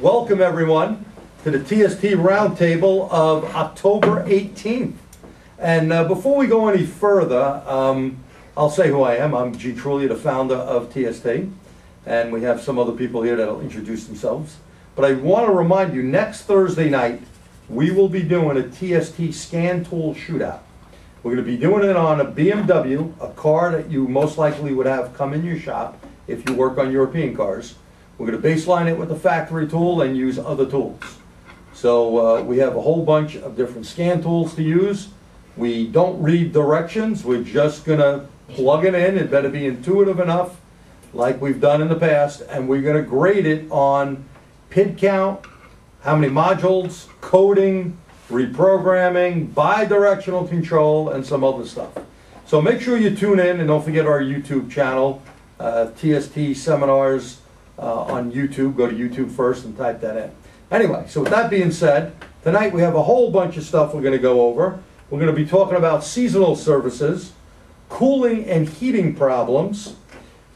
welcome everyone to the TST Roundtable of October 18th. And uh, before we go any further, um, I'll say who I am. I'm G. Truglia, the founder of TST, and we have some other people here that'll introduce themselves. But I want to remind you, next Thursday night, we will be doing a TST scan tool shootout. We're going to be doing it on a BMW, a car that you most likely would have come in your shop if you work on European cars. We're going to baseline it with the factory tool and use other tools. So uh, we have a whole bunch of different scan tools to use. We don't read directions. We're just going to plug it in. It better be intuitive enough, like we've done in the past, and we're going to grade it on PID count, how many modules, coding, reprogramming, bi-directional control, and some other stuff. So make sure you tune in and don't forget our YouTube channel, uh, TST Seminars uh, on YouTube. Go to YouTube first and type that in. Anyway, so with that being said, tonight we have a whole bunch of stuff we're going to go over. We're going to be talking about seasonal services, cooling and heating problems,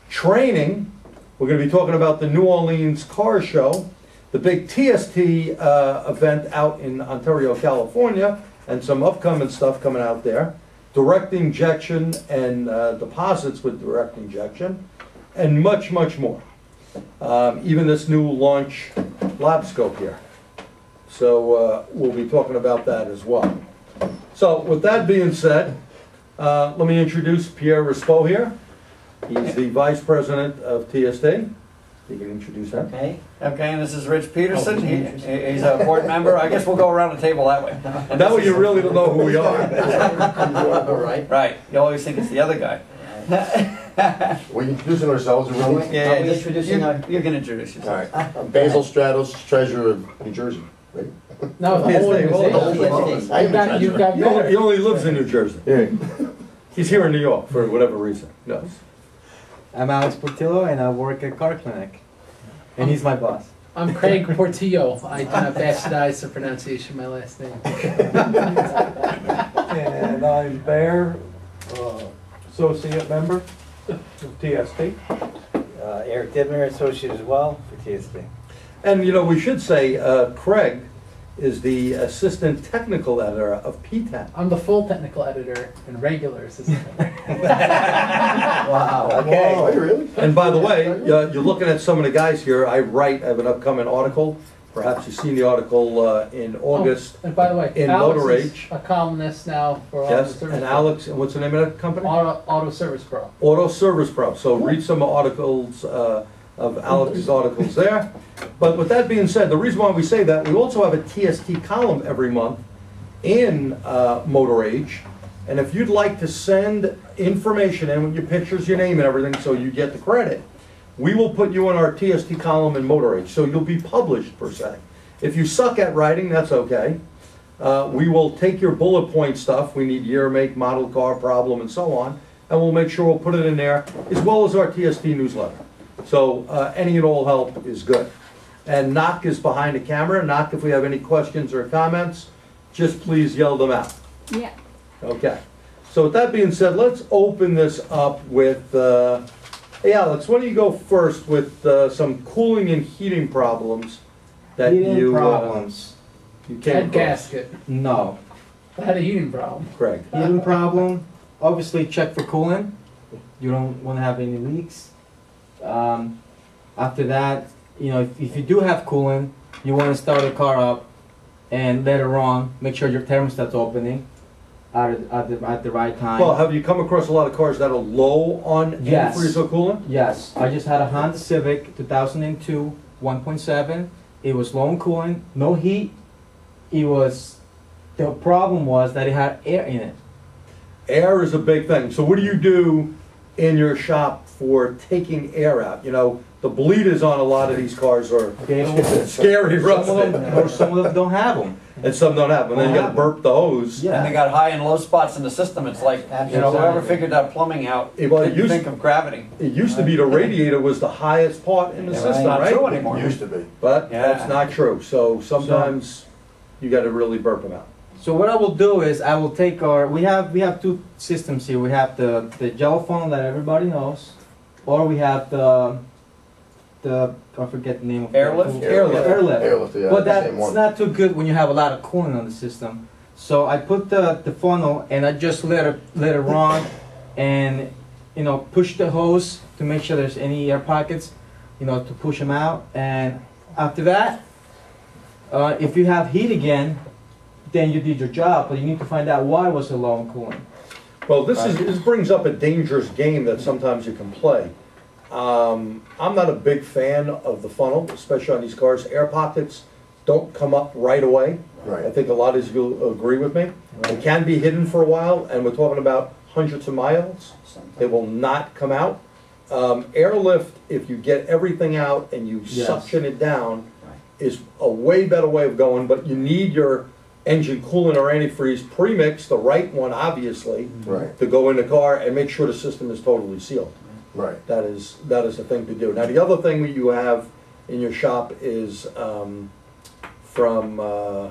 training. We're going to be talking about the New Orleans Car Show, the big TST uh, event out in Ontario, California, and some upcoming stuff coming out there. Direct injection and uh, deposits with direct injection, and much, much more. Um, even this new launch lab scope here. So uh, we'll be talking about that as well. So with that being said, uh, let me introduce Pierre Rispo here. He's the Vice President of TST. You can introduce him. Okay, okay, and this is Rich Peterson, he, he's a board member, I guess we'll go around the table that way. And Now this you really don't know who we are. All right. Right, you always think it's the other guy. We're introducing ourselves, are we? Yeah, Are we just- introducing you- our- You can introduce All yourself. right. I'm Basil Stratos, treasurer of New Jersey. right? No, the Yes, whole they will. organization. I am You've got, you've treasurer. got He only- he only lives in New Jersey. Yeah. He's here in New York for whatever reason. No. I'm Alex Portillo and I work at Car Clinic. And he's my boss. I'm Craig Portillo. I do not bastardize the pronunciation of my last name. And I'm Bear, uh, associate member of TST. Uh, Eric Dibner, associate as well for TST. And, you know, we should say uh, Craig is the Assistant Technical Editor of PTEN. I'm the full technical editor and regular assistant. Wow. Okay. Oh, really? And by the way, uh, you're looking at some of the guys here. I write, I have an upcoming article. Perhaps you've seen the article uh, in August. And by the way, In Alex Motor is Age. a columnist now for Auto Yes, Service and Pro. Alex, and what's the name of that company? Auto, Auto Service Pro. Auto Service Pro. So read some articles uh, of Alex's articles there. But with that being said, the reason why we say that, we also have a TST column every month in uh, Motor Age. And if you'd like to send information in with your pictures, your name and everything, so you get the credit, we will put you in our TST column in Motor Age, so you'll be published per se. If you suck at writing, that's okay. Uh, we will take your bullet point stuff, we need year, make, model, car, problem, and so on, and we'll make sure we'll put it in there, as well as our TST newsletter. So, uh, any and all help is good. And Knock is behind the camera, Knock, if we have any questions or comments, just please yell them out. Yeah. Okay. So with that being said, let's open this up with, uh, hey Alex, why don't you go first with uh, some cooling and heating problems that Heating you, uh, problems. you came Head across? gasket. No. I had a heating problem. Craig. Heating problem, obviously check for coolant. You don't want to have any leaks. Um, after that, you know, if, if you do have coolant, you want to start the car up and later on, make sure your thermostat's opening at, at, the, at the right time. Well, have you come across a lot of cars that are low on Yes. antifreeze or coolant? Yes, I just had a Honda Civic 2002 1.7. It was low on coolant, no heat. It was the problem was that it had air in it. Air is a big thing. So what do you do in your shop for taking air out? You know, the bleeders on a lot of these cars are They don't, scary some of them, rusted, or some of them don't have them. and some don't have them. And then you gotta burp the hose. Yeah. And they got high and low spots in the system, it's like, you know, whoever Absolutely. figured that plumbing out, It- well, it didn't used- think of gravity. It used to be the radiator was the highest part in the Yeah, system, Not true right? anymore. Used to be. But Yeah. that's not true. So sometimes you gotta really burp them out. So what I will do is I will take our we have we have two systems here. We have the the gel phone that everybody knows, or we have the the, I forget the name of it. Airlift? Airlift. Airlift. Airlift, yeah, But the same that's not too good when you have a lot of coolant on the system. So I put the, the funnel and I just let it, let it run and, you know, push the hose to make sure there's any air pockets, you know, to push them out. And after that, uh, if you have heat again, then you did your job, but you need to find out why was it low on coolant. Well, this is, this brings up a dangerous game that sometimes you can play. Um, I'm not a big fan of the funnel, especially on these cars. Air pockets don't come up right away. Right. I think a lot of you agree with me. Right. It can be hidden for a while, and we're talking about hundreds of miles. They will not come out. Um, airlift, if you get everything out and you Yes. suction it down, is a way better way of going, but you need your engine coolant or antifreeze pre-mix, the right one, obviously, right, to go in the car and make sure the system is totally sealed. Right. That is, that is the thing to do. Now, the other thing that you have in your shop is, um, from, uh,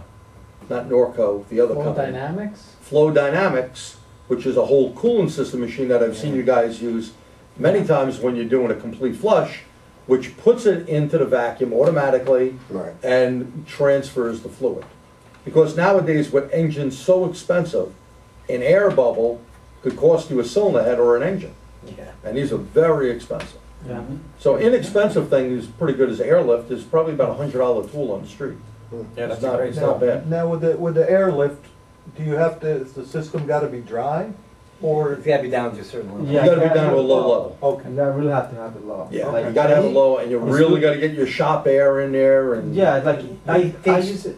not Norco, the other Flow company. Dynamics? Flow Dynamics, which is a whole cooling system machine that I've seen you guys use many times when you're doing a complete flush, which puts it into the vacuum automatically Right, and transfers the fluid. Because nowadays, with engines so expensive, an air bubble could cost you a cylinder head or an engine. Yeah. And these are very expensive. Yeah. So inexpensive thing is pretty good as airlift is probably about a hundred dollar tool on the street. Hmm. Yeah, that's It's not- great it's stuff. not bad. Now, with the, with the airlift, do you have to, is the system gotta be dry? Or, It's gotta be down to a certain level. You Yeah, gotta be down to a yeah. low level. okay, And I really have to have it low. Yeah, Like, you gotta have it low and you really gotta get your shop air in there and. Yeah, like I, I use it.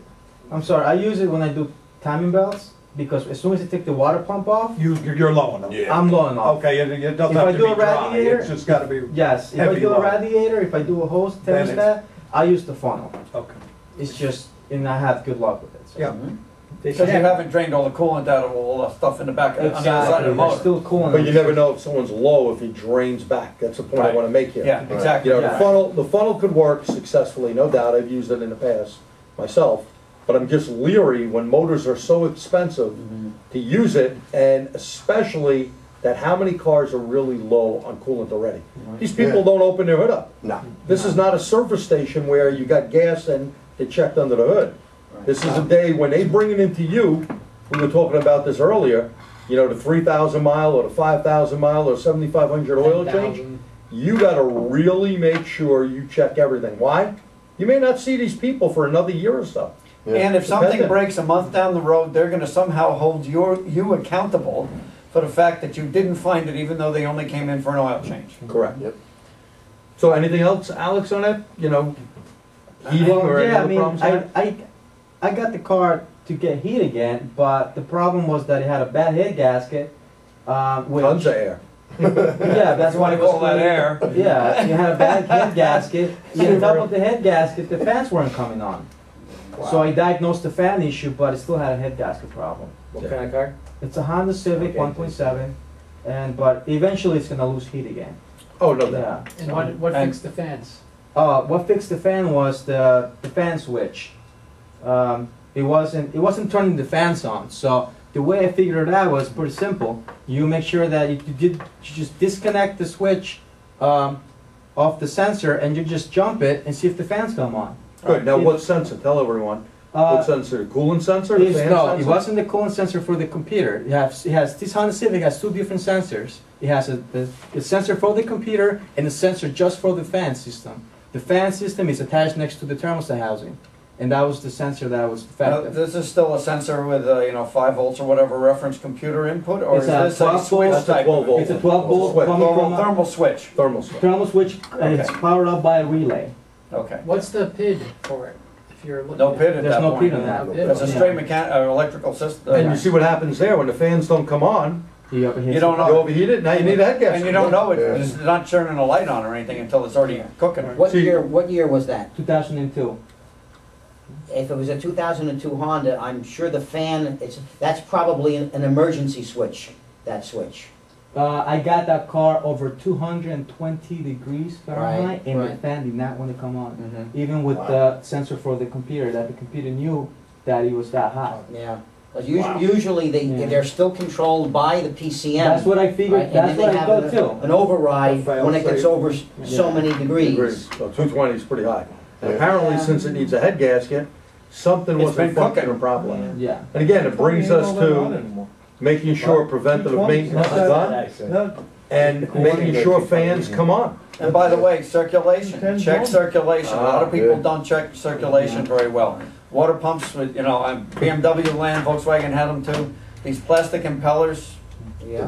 I'm sorry, I use it when I do timing belts because as soon as I take the water pump off, you, you're you're low enough? I'm blowing off. Okay, it, it doesn't If I have to do be a dry, radiator- it's just gotta be, Yes, if I Heavy do a load. radiator, if I do a hose Then it's- thermostat, I use the funnel. okay. It's just, and I have good luck with it. So. Yeah. Mm-hmm. Because should you have, haven't drained all the coolant out of all the stuff in the back, of- on the other side of Exactly, the there's motor. still coolant. But you never know if someone's low if he drains back. That's the point I Right. wanna make here. Yeah, exactly. You know, the Yeah. funnel, the funnel could work successfully, no doubt, I've used it in the past myself. But I'm just leery when motors are so expensive mm-hmm. to use it, and especially that how many cars are really low on coolant already? These people Yeah. don't open their hood up. no, This is not a service station where you got gas and it checked under the hood. This is a day when they bring it into you, we were talking about this earlier, you know, the three thousand mile or the five thousand mile or seventy-five hundred oil change. You gotta really make sure you check everything. Why? You may not see these people for another year or so. Yeah, And if something breaks a month down the road, they're gonna somehow hold your, you accountable for the fact that you didn't find it even though they only came in for an oil change. Correct. Yep. So anything else, Alex, on that? You know, heating or any yeah, I other mean, problems? I, there? I, I got the car to get heat again, but the problem was that it had a bad head gasket. Um, which, Tons of air. Yeah, that's why Why it was all that air? Yeah, you had a bad head gasket. On top of the head gasket, the fans weren't coming on. So I diagnosed the fan issue, but it still had a head gasket problem. what kind of car? It's a Honda Civic Okay. 1.7, and but eventually it's gonna lose heat again. Oh, no doubt. Yeah. And what, what And- fixed the fans? Uh, what fixed the fan was the, the fan switch. Um, it wasn't it wasn't turning the fans on. So the way I figured it out was pretty simple. You make sure that you did you just disconnect the switch um, off the sensor and you just jump it and see if the fans come on. Good. Now, It- what sensor? Tell everyone. Uh, What sensor? Coolant sensor? The It's- fan no, sensor? it wasn't the coolant sensor for the computer. It has, it has this Honda Civic has two different sensors. It has a, the, the sensor for the computer and a sensor just for the fan system. The fan system is attached next to the thermostat housing, and that was the sensor that was Now, effective. This is still a sensor with, uh, you know, five volts or whatever reference computer input, or It's is a this a 12 switch volt- type? 12 volt. It's a 12 volt Switch. coming Thermal, a thermal switch, Thermal switch. thermal switch, and it's Okay. powered up by a relay. Okay. What's the PID for it? If you're looking No at- pit at There's that no point. pit on that. It's a straight mechan, uh, electrical system. And you see what happens there when the fans don't come on, You, have a You don't you know. overheat it, now you need a head gasket. And you don't know it, it's not turning a light on or anything until it's already cooking. What See- year, what year was that? 2002. If it was a two thousand and two Honda, I'm sure the fan, it's, that's probably an, an emergency switch, that switch. Uh, I got that car over 220 degrees Fahrenheit, Right, and the fan did not want to come on. Mhm. Even with Wow. the sensor for the computer, that the computer knew that it was that hot. Yeah, 'Cause us- Wow. Usually, they, Yeah. they're still controlled by the PCM. That's what I figured, And that's what they I thought an- too. An override when it gets over s- so many Agreed. degrees. So two twenty is pretty high. Yeah. apparently, since it needs a head gasket, something It's wasn't been cooking. functioning properly. Yeah. And again, it brings us all that on to anymore. Making sure preventative maintenance is done that- and making sure fans come on. And by the way, circulation, check circulation. A lot of Ah, people don't check circulation very well. Water pumps, you know, I'm- BMW land, Volkswagen had them too. These plastic impellers,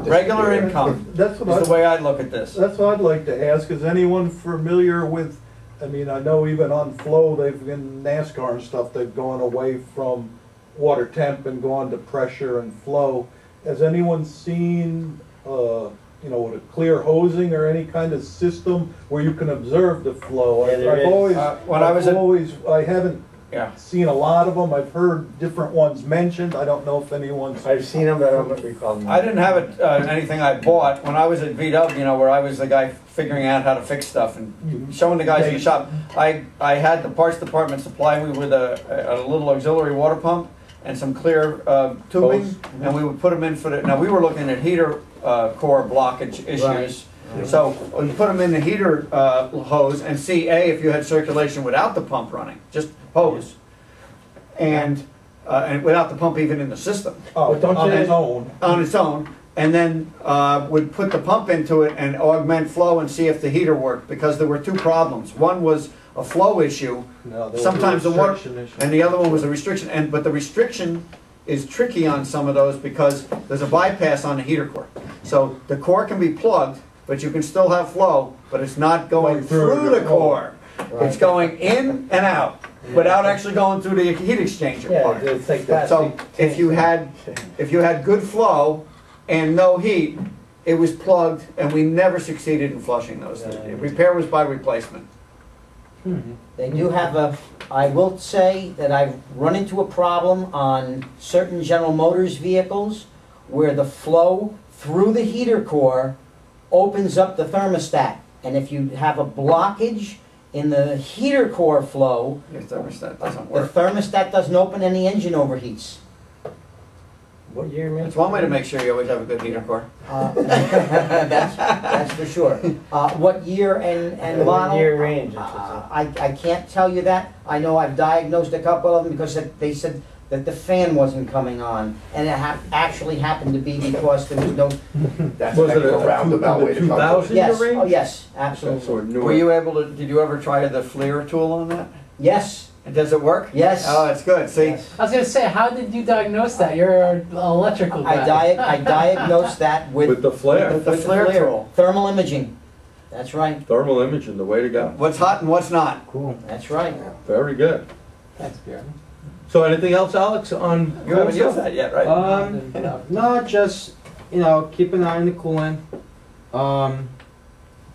regular income That's what I. is the way I look at this. That's what I'd like to ask, is anyone familiar with, I mean, I know even on flow, they've been NASCAR and stuff, they've gone away from water temp and gone to pressure and flow. Has anyone seen, uh, you know, with a clear hosing or any kind of system where you can observe the flow? Yeah, there I've is. always, Uh, when I was I've at- always, I haven't Yeah. seen a lot of them, I've heard different ones mentioned, I don't know if anyone's. I've seen them, but I don't recall them. I didn't have it, uh, anything I bought, when I was at VW, you know, where I was the guy figuring out how to fix stuff and showing the guys in the shop. I, I had the parts department supply me with a, a little auxiliary water pump and some clear, uh, tubing, Hose. and we would put them in for the, now, we were looking at heater, uh, core blockage issues. So, we put them in the heater, uh, hose and see, A, if you had circulation without the pump running, just hose. And, uh, and without the pump even in the system Oh, don't on its own. on its own, and then uh, would put the pump into it and augment flow and see if the heater worked, because there were two problems. One was a flow issue, No, there was a sometimes the water, restriction issue. and the other one was a restriction, and, but the restriction is tricky on some of those because there's a bypass on the heater core. So the core can be plugged, but you can still have flow, but it's not going Going through through the the core. It's going in and out, without actually going through the heat exchanger Yeah, part. it's like that. So if you had, if you had good flow and no heat, it was plugged and we never succeeded in flushing those. The Repair was by replacement. Hmm. They do have a, I will say that I've run into a problem on certain General Motors vehicles where the flow through the heater core opens up the thermostat. And if you have a blockage in the heater core flow, Your thermostat doesn't the work. thermostat doesn't open and the engine overheats. What year, man? It's one way to make sure you always have a good heater core. Uh, That's, that's for sure. Uh, What year and, and What model? year range, that's Uh, what's I, I can't tell you that. I know I've diagnosed a couple of them because that- they said that the fan wasn't coming on. And it hap, actually happened to be because there was no, That's Was it of a a roundabout way to two come to it. thousand yes, range? oh, yes, absolutely. we're newer. Were you able to, did you ever try the FLIR tool on that? Yes, And does it work? yes. Oh, it's good, see? yes. I was gonna say, how did you diagnose that? You're an electrical guy. I di, I diagnosed that with. With the flare, With the with FLIR tool. Thermal imaging. That's right, thermal imaging, the way to go. What's hot and what's not? Cool. that's right. Very good. Thanks, Bjorn. So anything else, Alex, on? You haven't used that yet, right? Um, no, just, you know, keep an eye on the coolant. Um,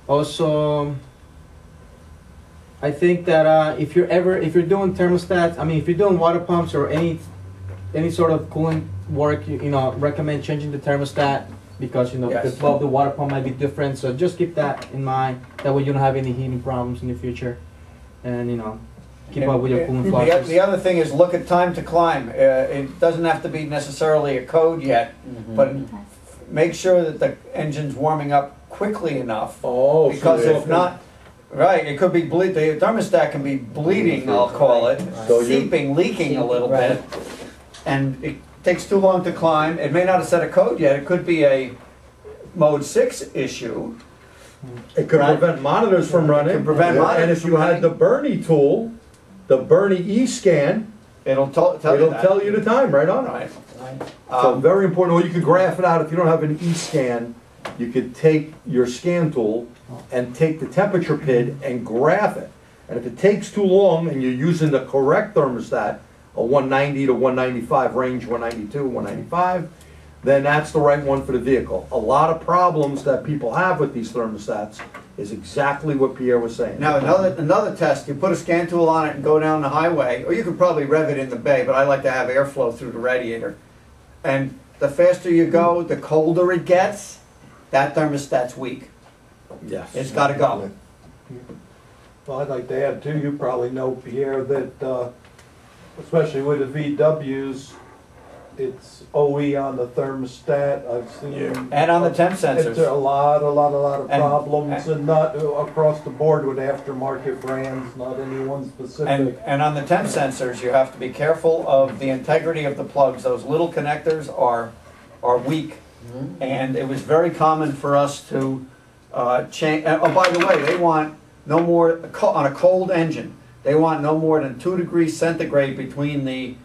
also, I think that, uh, if you're ever, if you're doing thermostats, I mean, if you're doing water pumps or any, any sort of cooling work, you, you know, recommend changing the thermostat because, you know, the Yes. flow of the water pump might be different, so just keep that in mind. That way you don't have any heating problems in the future. And, you know, keep up with your coolant The- flushes. The other thing is look at time to climb. Uh, It doesn't have to be necessarily a code yet, Mhm. but make sure that the engine's warming up quickly enough. Oh. Because they- if not, right, it could be bleed, the thermostat can be bleeding, I'll call it, So you- seeping, leaking a little Right. bit. And it takes too long to climb. It may not have set a code yet. It could be a mode six issue. It could Right. prevent monitors from running. Could prevent Yeah, monitors And if from you had running. the Bernie tool, the Bernie E-scan, It'll tell, tell you it'll that. tell you the time right on it. Right. Right. So Um, very important, or you could graph it out, if you don't have an E-scan, you could take your scan tool oh. and take the temperature pid and graph it. And if it takes too long and you're using the correct thermostat, a one ninety to one ninety-five range, one ninety-two, one ninety-five, then that's the right one for the vehicle. A lot of problems that people have with these thermostats is exactly what Pierre was saying. Now, another, another test, you put a scan tool on it and go down the highway, or you could probably rev it in the bay, but I like to have airflow through the radiator. And the faster you go, the colder it gets, that thermostat's weak. Yes. It's gotta go. Well, I'd like to add too, you probably know, Pierre, that, uh, especially with the VWs, it's OE on the thermostat, I've seen. And on the temp sensors. It's a sensors. lot, a lot, a lot of And- problems and not across the board with aftermarket brands, not any one And, specific. and on the temp sensors, you have to be careful of the integrity of the plugs. Those little connectors are, are weak. And it was very common for us to uh, change, oh, by the way, they want no more, on a cold engine, they want no more than two degrees centigrade between the,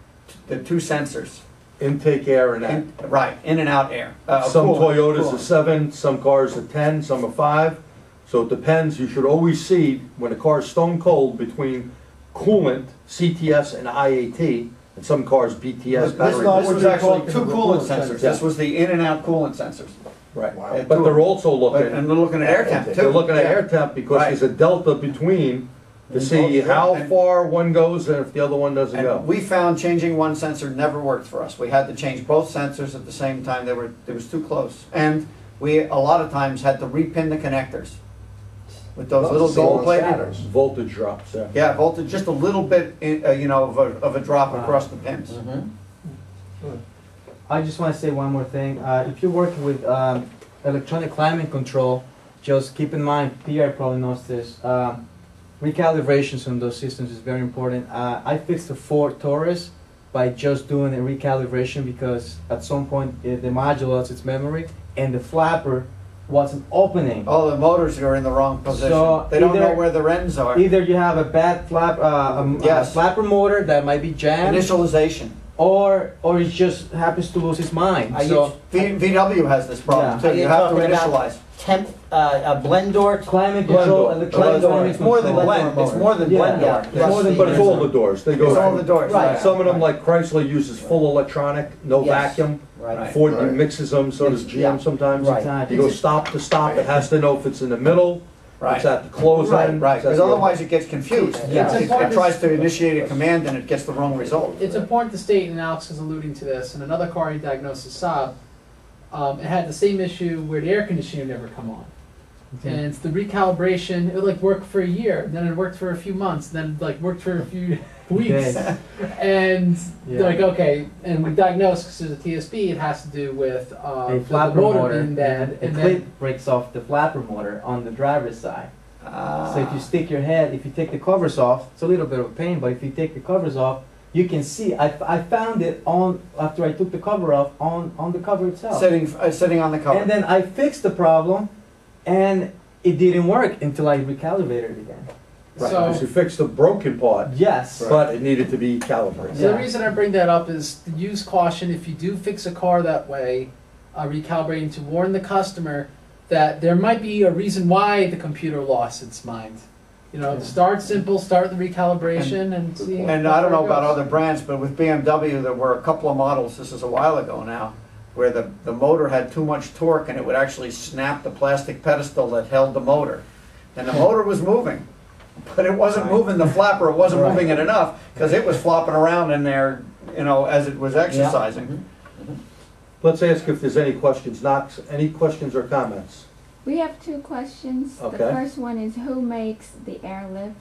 the two sensors. Intake air and. In- Right, in and out air. uh, Some coolant, Toyotas are seven, some cars are ten, some are five. So it depends, you should always see when a car is stone cold between coolant, CTS and IAT, and some cars BTS This battery. not this was actually two coolant coolant sensors. sensors. This was the in and out coolant sensors. Right, Wow. but they're also But- looking, And they're looking at air temp too. they're looking at Yeah. air temp because Right. there's a delta between to see how And- far one goes and if the other one doesn't go. We found changing one sensor never worked for us. We had to change both sensors at the same time. They were, it was too close. And we, a lot of times, had to repin the connectors with those little gold plated. Voltage drops, yeah. Yeah, voltage, just a little bit, in- uh, you know, of a, of a drop Wow. across the pins. Mhm. I just want to say one more thing. Uh, if you're working with um, electronic climate control, just keep in mind, Pierre probably knows this. Um, recalibrations on those systems is very important. Uh, I fixed the Ford Taurus by just doing a recalibration because at some point uh, the module lost its memory and the flapper wasn't opening. All the motors are in the wrong position. So They don't know where the ends are. Either you have a bad flap, uh, um, Yes. a flapper motor that might be jammed, Initialization. or or it just happens to lose its mind. Are you- so V- VW has this problem Yeah. too. You You have to talking about- initialize. Temp, uh, a blendor, climate control, door. electronic Blend climate It's more than blend, it's more than Yeah. blend door. Yeah. It's more than But it's all the doors, they go. It's all the doors, Right. right. Some of them, like Chrysler, uses full electronic, no Yes. vacuum. right? Right. Ford Right. mixes them, so does Yeah. GM sometimes. Right. Exactly. You go stop to stop, it has to know if it's in the middle, Right. it's at the close Right, end. right, because the- otherwise it gets confused. Yeah. It- It it tries to initiate a command and it gets the wrong result. It's important to state, and Alex is alluding to this, in another car he diagnosed as Saab, um, it had the same issue where the air conditioner never come on. And it's the recalibration, it would like work for a year, then it worked for a few months, then like worked for a few weeks. Days. And Yeah. like, okay, and we diagnosed, because there's a TSB, it has to do with, uh, a the- the flapper motor motor, being bad, and a and then, clip breaks off the flapper motor on the driver's side. So if you stick your head, if you take the covers off, it's a little bit of a pain, but if you take the covers off, you can see. I, I found it on after I took the cover off on on the cover itself. Sitting, uh, sitting on the cover. And then I fixed the problem, and it didn't work until I recalibrated it again. Right, So- because you fixed the broken part, Yes. but it needed to be calibrated. so the Yeah. reason I bring that up is to use caution, if you do fix a car that way, uh, recalibrating to warn the customer that there might be a reason why the computer lost its mind. You know, start simple, start the recalibration and see. And I don't know about other brands, but with BMW, there were a couple of models, this is a while ago now, where the, the motor had too much torque and it would actually snap the plastic pedestal that held the motor. And the motor was moving, but it wasn't moving the flapper, it wasn't Right. moving it enough, because it was flopping around in there, you know, as it was exercising. Mm-hmm. Mm-hmm. Let's ask if there's any questions, Knox, any questions or comments? We have two questions. Okay. The first one is who makes the airlift?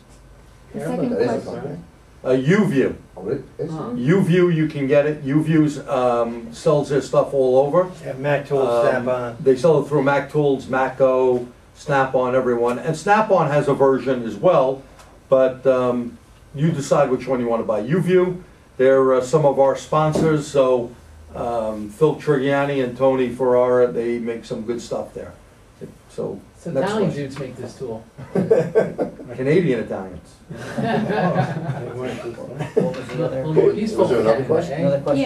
The Airlift, second That is question, company. Uh, U-View, Oh, it is? Uh-huh. U-View, you can get it, U-View's, um, sells their stuff all over. Yeah, Mac Tools, Um, Snap-on. They sell it through Mac Tools, Matco, Snap-on, everyone, and Snap-on has a version as well, but um, you decide which one you want to buy. UView, they're uh, some of our sponsors, so um, Phil Trigiani and Tony Ferrara, they make some good stuff there. So So Next Italian question. dudes make this tool. Canadian Italians. The Well, he's Was there full another of question? eh? another question?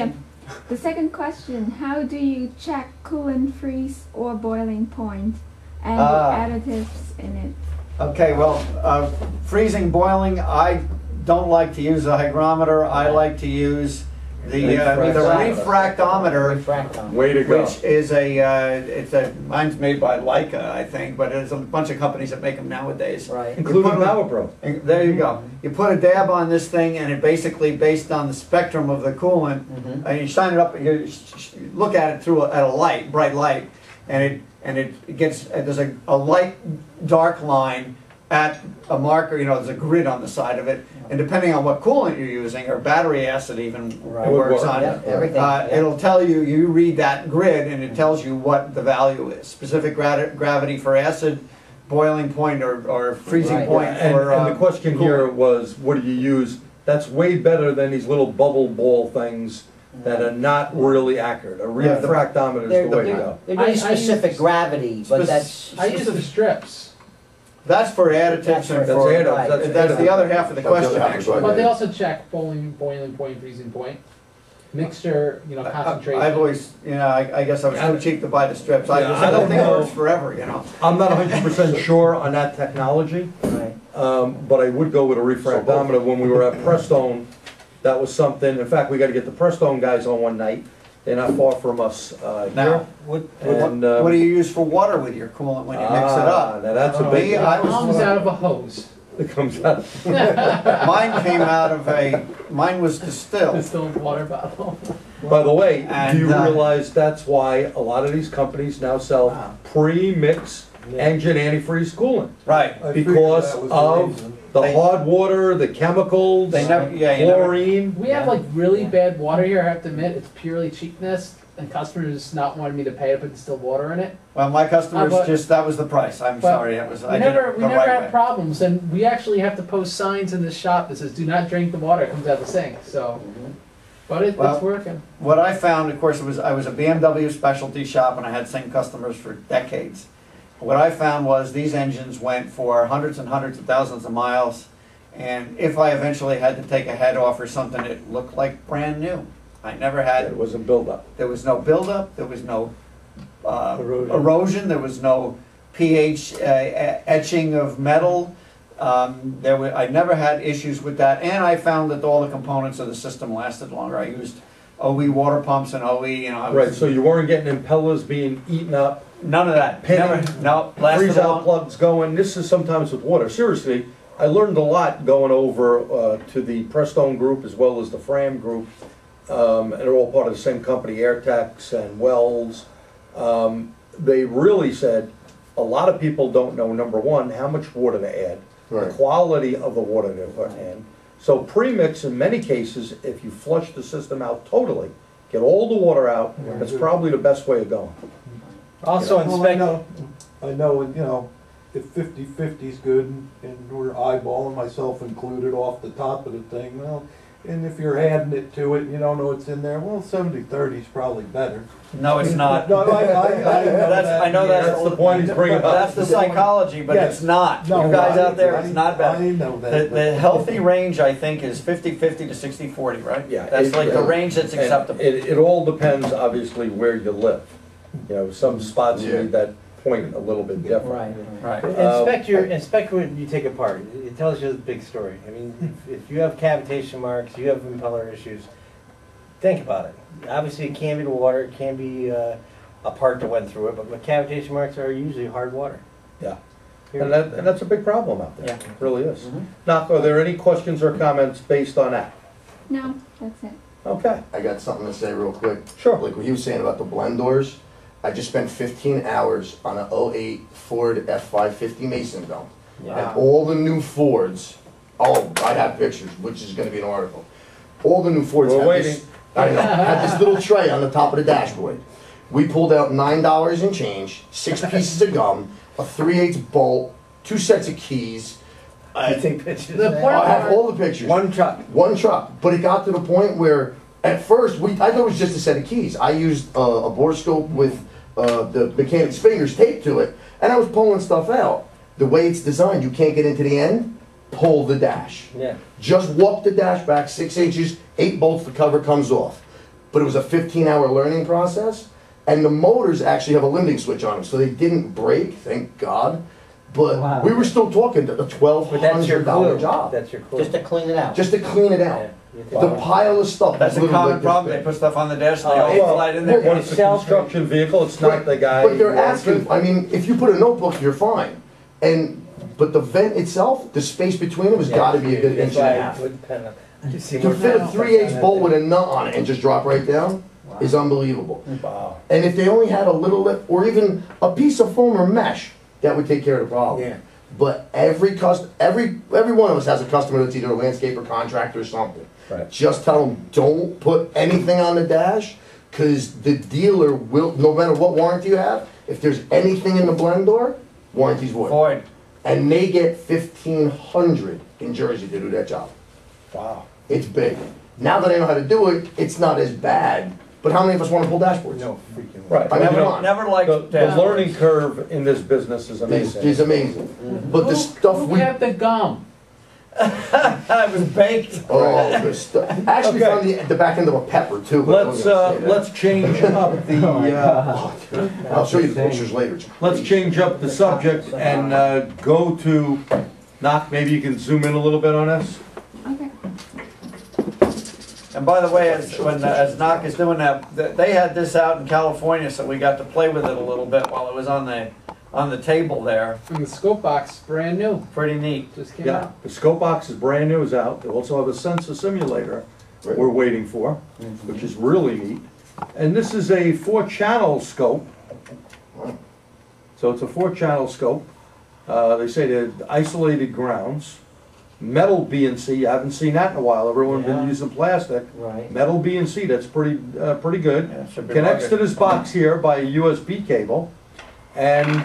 Yeah. the second question, how do you check coolant freeze or boiling point and Ah. the additives in it? Okay, well, uh, freezing, boiling, I don't like to use a hydrometer, I like to use the, uh, the refractometer, Refractometer. Way to go. which is a, uh, it's a, mine's made by Leica, I think, but there's a bunch of companies that make them nowadays. Right. Including Malibro. And There you go. You put a dab on this thing and it basically, based on the spectrum of the coolant, Mhm. and you shine it up, you sh- sh- look at it through a, at a light, bright light, and it and it gets uh, there's a, a light dark line at a marker, you know, there's a grid on the side of it, and depending on what coolant you're using, or battery acid even Right. works Would work. on Yeah, it. everything. Uh, yeah. it'll tell you, you read that grid and it tells you what the value is. Specific gra- gravity for acid, boiling point or, or freezing Right. point And, for, and the uh, question here was, what do you use? That's way better than these little bubble ball things that are not really accurate. A Yeah, the- refractometer is They're, the way to they're, go. they're I- doing I specific use- gravity, but Spec- that's. I use the strips, That's for additives That's and for- for, That's right. additives, that's the other half of the That's the other question, half, actually. right. but they also check boiling, boiling point, freezing point, mixture, you know, I- concentration. I've always, you know, I, I guess I was too cheap to buy the strips. I Yeah, just, I I don't don't think it know. works forever, you know? I'm not hundred percent sure on that technology, Right. um, but I would go with a refractometer. When we were at Prestone, that was something, in fact, we gotta get the Prestone guys on one night. They're not far from us, uh, Now, here. what, And, what, uh, what do you use for water with your coolant when you mix it Ah, up? Now, that's a Me, big, I It comes was, out of a hose. it comes out. mine came out of a, mine was distilled. Distilled water bottle. By the way, do And, you uh, realize that's why a lot of these companies now sell Wow. pre-mix Yeah. engine antifreeze coolant? Right. I figured Because that was the of reason. The They- hard water, the chemicals, They never, yeah, you never, chlorine. We have like really bad water here, I have to admit, it's purely cheapness, and customers just not wanting me to pay to put distilled water in it. well, my customers Uh, but- just, that was the price. I'm But sorry, it was, I We did never, it we the never right have way. problems, and we actually have to post signs in the shop that says, do not drink the water, it comes out of the sink, so. But it, Well- it's working. What I found, of course, it was, I was a BMW specialty shop and I had same customers for decades. What I found was these engines went for hundreds and hundreds of thousands of miles. And if I eventually had to take a head off or something, it looked like brand new. I never had, It was a built up. there was no buildup, there was no uh, Erosion. erosion, there was no pH uh, etching of metal. Um, There were, I never had issues with that, and I found that all the components of the system lasted longer. I used OE water pumps and OE, you know. I was- Right, so you weren't getting impellers being eaten up, None of that, never, Pinning, no, lasted freeze out long. plugs going. This is sometimes with water. Seriously, I learned a lot going over uh, to the Prestone group as well as the Fram group. Um, And they're all part of the same company, Airtex and Wells. Um, They really said, a lot of people don't know, number one, how much water to add. the quality of the water they're putting in. So premix, in many cases, if you flush the system out totally, get all the water out, that's probably the best way of going. Also Well, I inspect, know, I know, you know, if fifty-fifty is good and- and we're eyeballing myself included off the top of the thing, well, and if you're adding it to it, and you don't know what's in there, well, seventy-thirty is probably better. No, it's not. No, I, I, I know That's- that. I know that's- That's the point he's bringing up. That's the psychology, but it's not. No, You guys I- out there, it's not I bad. know The, that. the but- healthy range, I think, is fifty-fifty to sixty-forty, right? Yeah, That's it- like the range that's And acceptable. It, it all depends, obviously, where you live. You know, some spots Yeah. need that point a little bit different. Right. Right. inspect your, inspect what you take apart. It it tells you the big story. I mean, if, if you have cavitation marks, you have impeller issues, think about it. Obviously, it can be the water, it can be, uh, a part that went through it, but the cavitation marks are usually hard water. Yeah. And that, and that's a big problem out there, Yeah. It really is. Mhm. Now, are there any questions or comments based on that? No, that's it. Okay, I got something to say real quick. sure. Like what he was saying about the blend doors, I just spent fifteen hours on a 08 Ford F550 Mason dome. Yeah. And all the new Fords, oh, I have pictures, which is gonna be an article. All the new Fords We're have waiting. this, I know, have this little tray on the top of the dashboard. We pulled out nine dollars in change, six pieces of gum, a three eighths bolt, two sets of keys. I I take pictures. The point I have all the pictures. One truck. One truck, but it got to the point where, at first, we, I thought it was just a set of keys. I used uh, a borescope with uh, the mechanic's fingers taped to it, and I was pulling stuff out. The way it's designed, you can't get into the end, pull the dash. Yeah. Just walk the dash back six inches, eight bolts, the cover comes off. But it was a 15 hour learning process, and the motors actually have a limiting switch on them, so they didn't break, thank God. But Wow. we were still talking a But that's your $1,200 job That's your clue. Just to clean it out. just to clean it out. Yeah. You take- The pile of stuff. That's a common like this problem. They put stuff on the desk, they uh, Oh, all well, slide in When there. it's a construction vehicle, it's not the guy. But they're asking. I mean, if you put a notebook, you're fine. And, but the vent itself, the space between them has gotta be a good inch and why a I half. put pen up. You see To more fit a pen three eighths bolt with a nut on it and just drop right down is unbelievable. Wow. And if they only had a little lip, or even a piece of foam or mesh, that would take care of the problem. Yeah. But every cust, every, every one of us has a customer that's either a landscaper, contractor, or something. Right. Just tell them, don't put anything on the dash, cause the dealer will, no matter what warranty you have, if there's anything in the blend door, warranty's void. Void. And they get fifteen hundred in Jersey to do that job. Wow. It's big. Now that I know how to do it, it's not as bad, but how many of us wanna pull dashboards? No freaking. Right. I mean, You know, come on. Never liked The, the that. learning curve in this business is It's, amazing. it's amazing. But the stuff Who we, kept the gum? It was baked. oh, the stuff, actually Okay. found the, the back end of a pepper too. but I Let's, wasn't uh, gonna say that. let's change up the, uh, I'll show you the pictures later. let's change up the subject and, uh, go to, Knock, maybe you can zoom in a little bit on this? Okay. And by the way, as, when, uh, as Knock is doing that, th- they had this out in California, so we got to play with it a little bit while it was on the, on the table there. And the scope box, brand new, Pretty neat. just came Yeah, out. the scope box is brand new, is out. They also have a sensor simulator we're waiting for, which is really neat. And this is a four-channel scope. So it's a four-channel scope. Uh, they say they're isolated grounds. Metal BNC, I haven't seen that in a while. Everyone's been using plastic. Right. Metal BNC, that's pretty, uh, pretty good. Yeah, should be Connects to rugged. this box here by a USB cable. And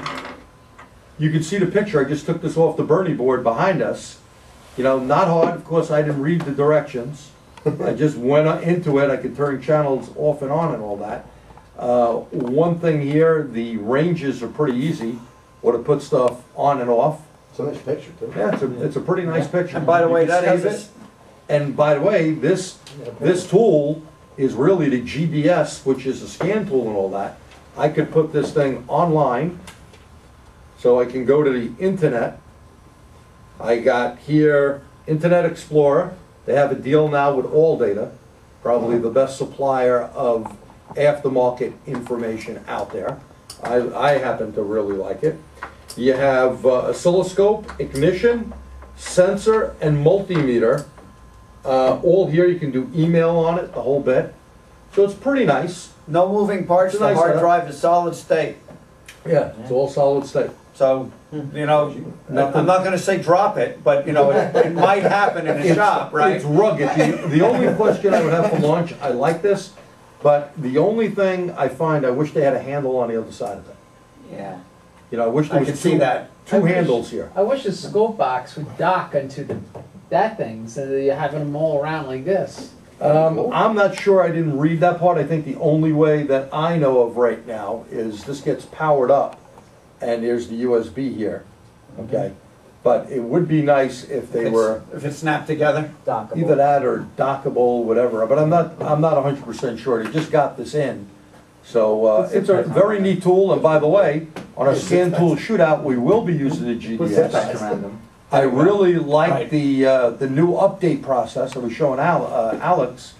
you can see the picture, I just took this off the Bernie board behind us. You know, not hard, of course, I didn't read the directions. I just went into it, I could turn channels off and on and all that. Uh, one thing here, the ranges are pretty easy, or to put stuff on and off. It's a nice picture too. Yeah, it's a, it's a pretty nice picture. And by the way, can that has save this, it. And by the way, this, this tool is really the GDS, which is a scan tool and all that. I could put this thing online, so I can go to the internet. I got here Internet Explorer, they have a deal now with ALLDATA, probably the best supplier of aftermarket information out there. I, I happen to really like it. You have uh, oscilloscope, ignition, sensor, and multimeter. Uh, all here, you can do email on it, the whole bit. So it's pretty nice. no moving parts, It's the nice hard setup. drive is solid state. Yeah, it's all solid state. So, you know, I'm not gonna say drop it, but you know, it, it might happen in a shop, right? It's rugged. The, the only question I would have for launch, I like this, but the only thing I find, I wish they had a handle on the other side of it. Yeah. You know, I wish there I was can see two, that. two handles here. I wish the scope box would dock onto the, that thing, so that you're having them all around like this. Um, I'm not sure, I didn't read that part, I think the only way that I know of right now is this gets powered up, and there's the USB here, okay? But it would be nice if they If were If it's snapped together. Dockable. either that or dockable, whatever, but I'm not, I'm not hundred percent sure, they just got this in. So, uh, it's a very neat tool, and by the way, on our scan tool shootout, we will be using the GDS. I really like the, uh, the new update process, I was showing Al, uh, Alex.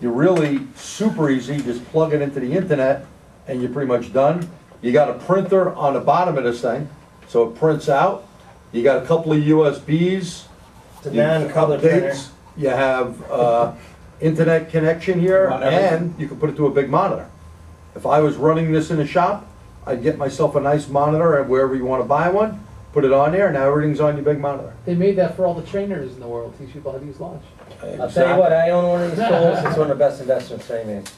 You're really super easy, just plug it into the internet and you're pretty much done. You got a printer on the bottom of this thing, so it prints out. You got a couple of USBs. A non-color printer. You have, uh, internet connection here and you can put it to a big monitor. If I was running this in a shop, I'd get myself a nice monitor and wherever you wanna buy one, put it on there, and now everything's on your big monitor. They made that for all the trainers in the world, teach people how to use launch. I'll tell you what, I own one of these tools, it's one of the best investments I made.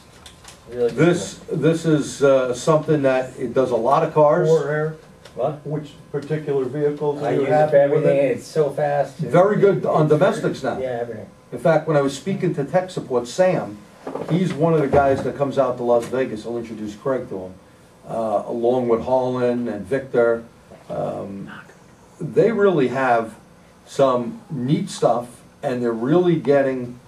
Really good This, this is uh, something that, it does a lot of cars, Or Eric, What? which particular vehicles I are you use it for happy with everything, it? it's so fast. very good on domestics now. Yeah, everything. In fact, when I was speaking to tech support, Sam, he's one of the guys that comes out to Las Vegas, I'll introduce Craig to him, uh, along with Holland and Victor. Um, They really have some neat stuff, and they're really getting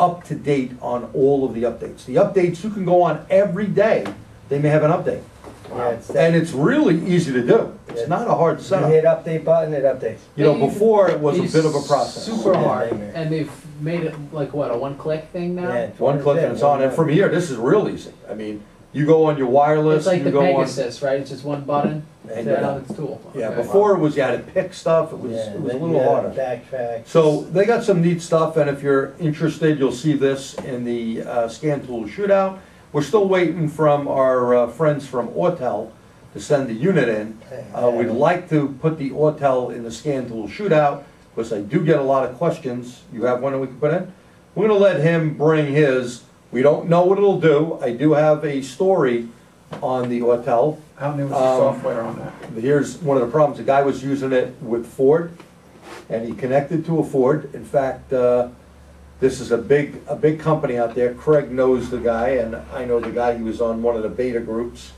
up to date on all of the updates. The updates, you can go on every day, they may have an update. Yeah, And it's really easy to do. It's not a hard you setup. hit update button, it updates. You know, before it was a bit of a process. Super hard, and they've made it like what, a one-click thing now? Yeah, One click and it's on, and from here, this is real easy. I mean, you go on your wireless, It's like you the go on. Pegasus, right? It's just one button, And set yeah. on its tool. Yeah, Okay. before it was, you had to pick stuff, it was, Yeah, it was a little you gotta harder. Backtrack. So they got some neat stuff, and if you're interested, you'll see this in the uh, Scan Tool Shootout. We're still waiting from our uh, friends from Autel to send the unit in. Uh, we'd like to put the Autel in the scan tool shootout, because I do get a lot of questions. You have one that we can put in? We're gonna let him bring his, we don't know what it'll do. I do have a story on the Autel. How new is the Um, software on that? Here's one of the problems, the guy was using it with Ford, and he connected to a Ford. In fact, uh, this is a big, a big company out there, Craig knows the guy, and I know the guy, he was on one of the beta groups.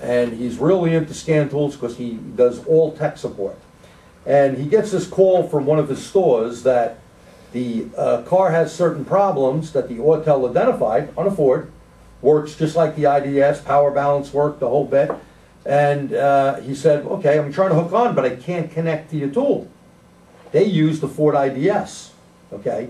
And he's really into scan tools, because he does all tech support. And he gets this call from one of his stores that the uh, car has certain problems that the Autel identified on a Ford, works just like the IDS, power balance work, the whole bit. And uh, he said, okay, I'm trying to hook on, but I can't connect to your tool. They use the Ford IDS, okay?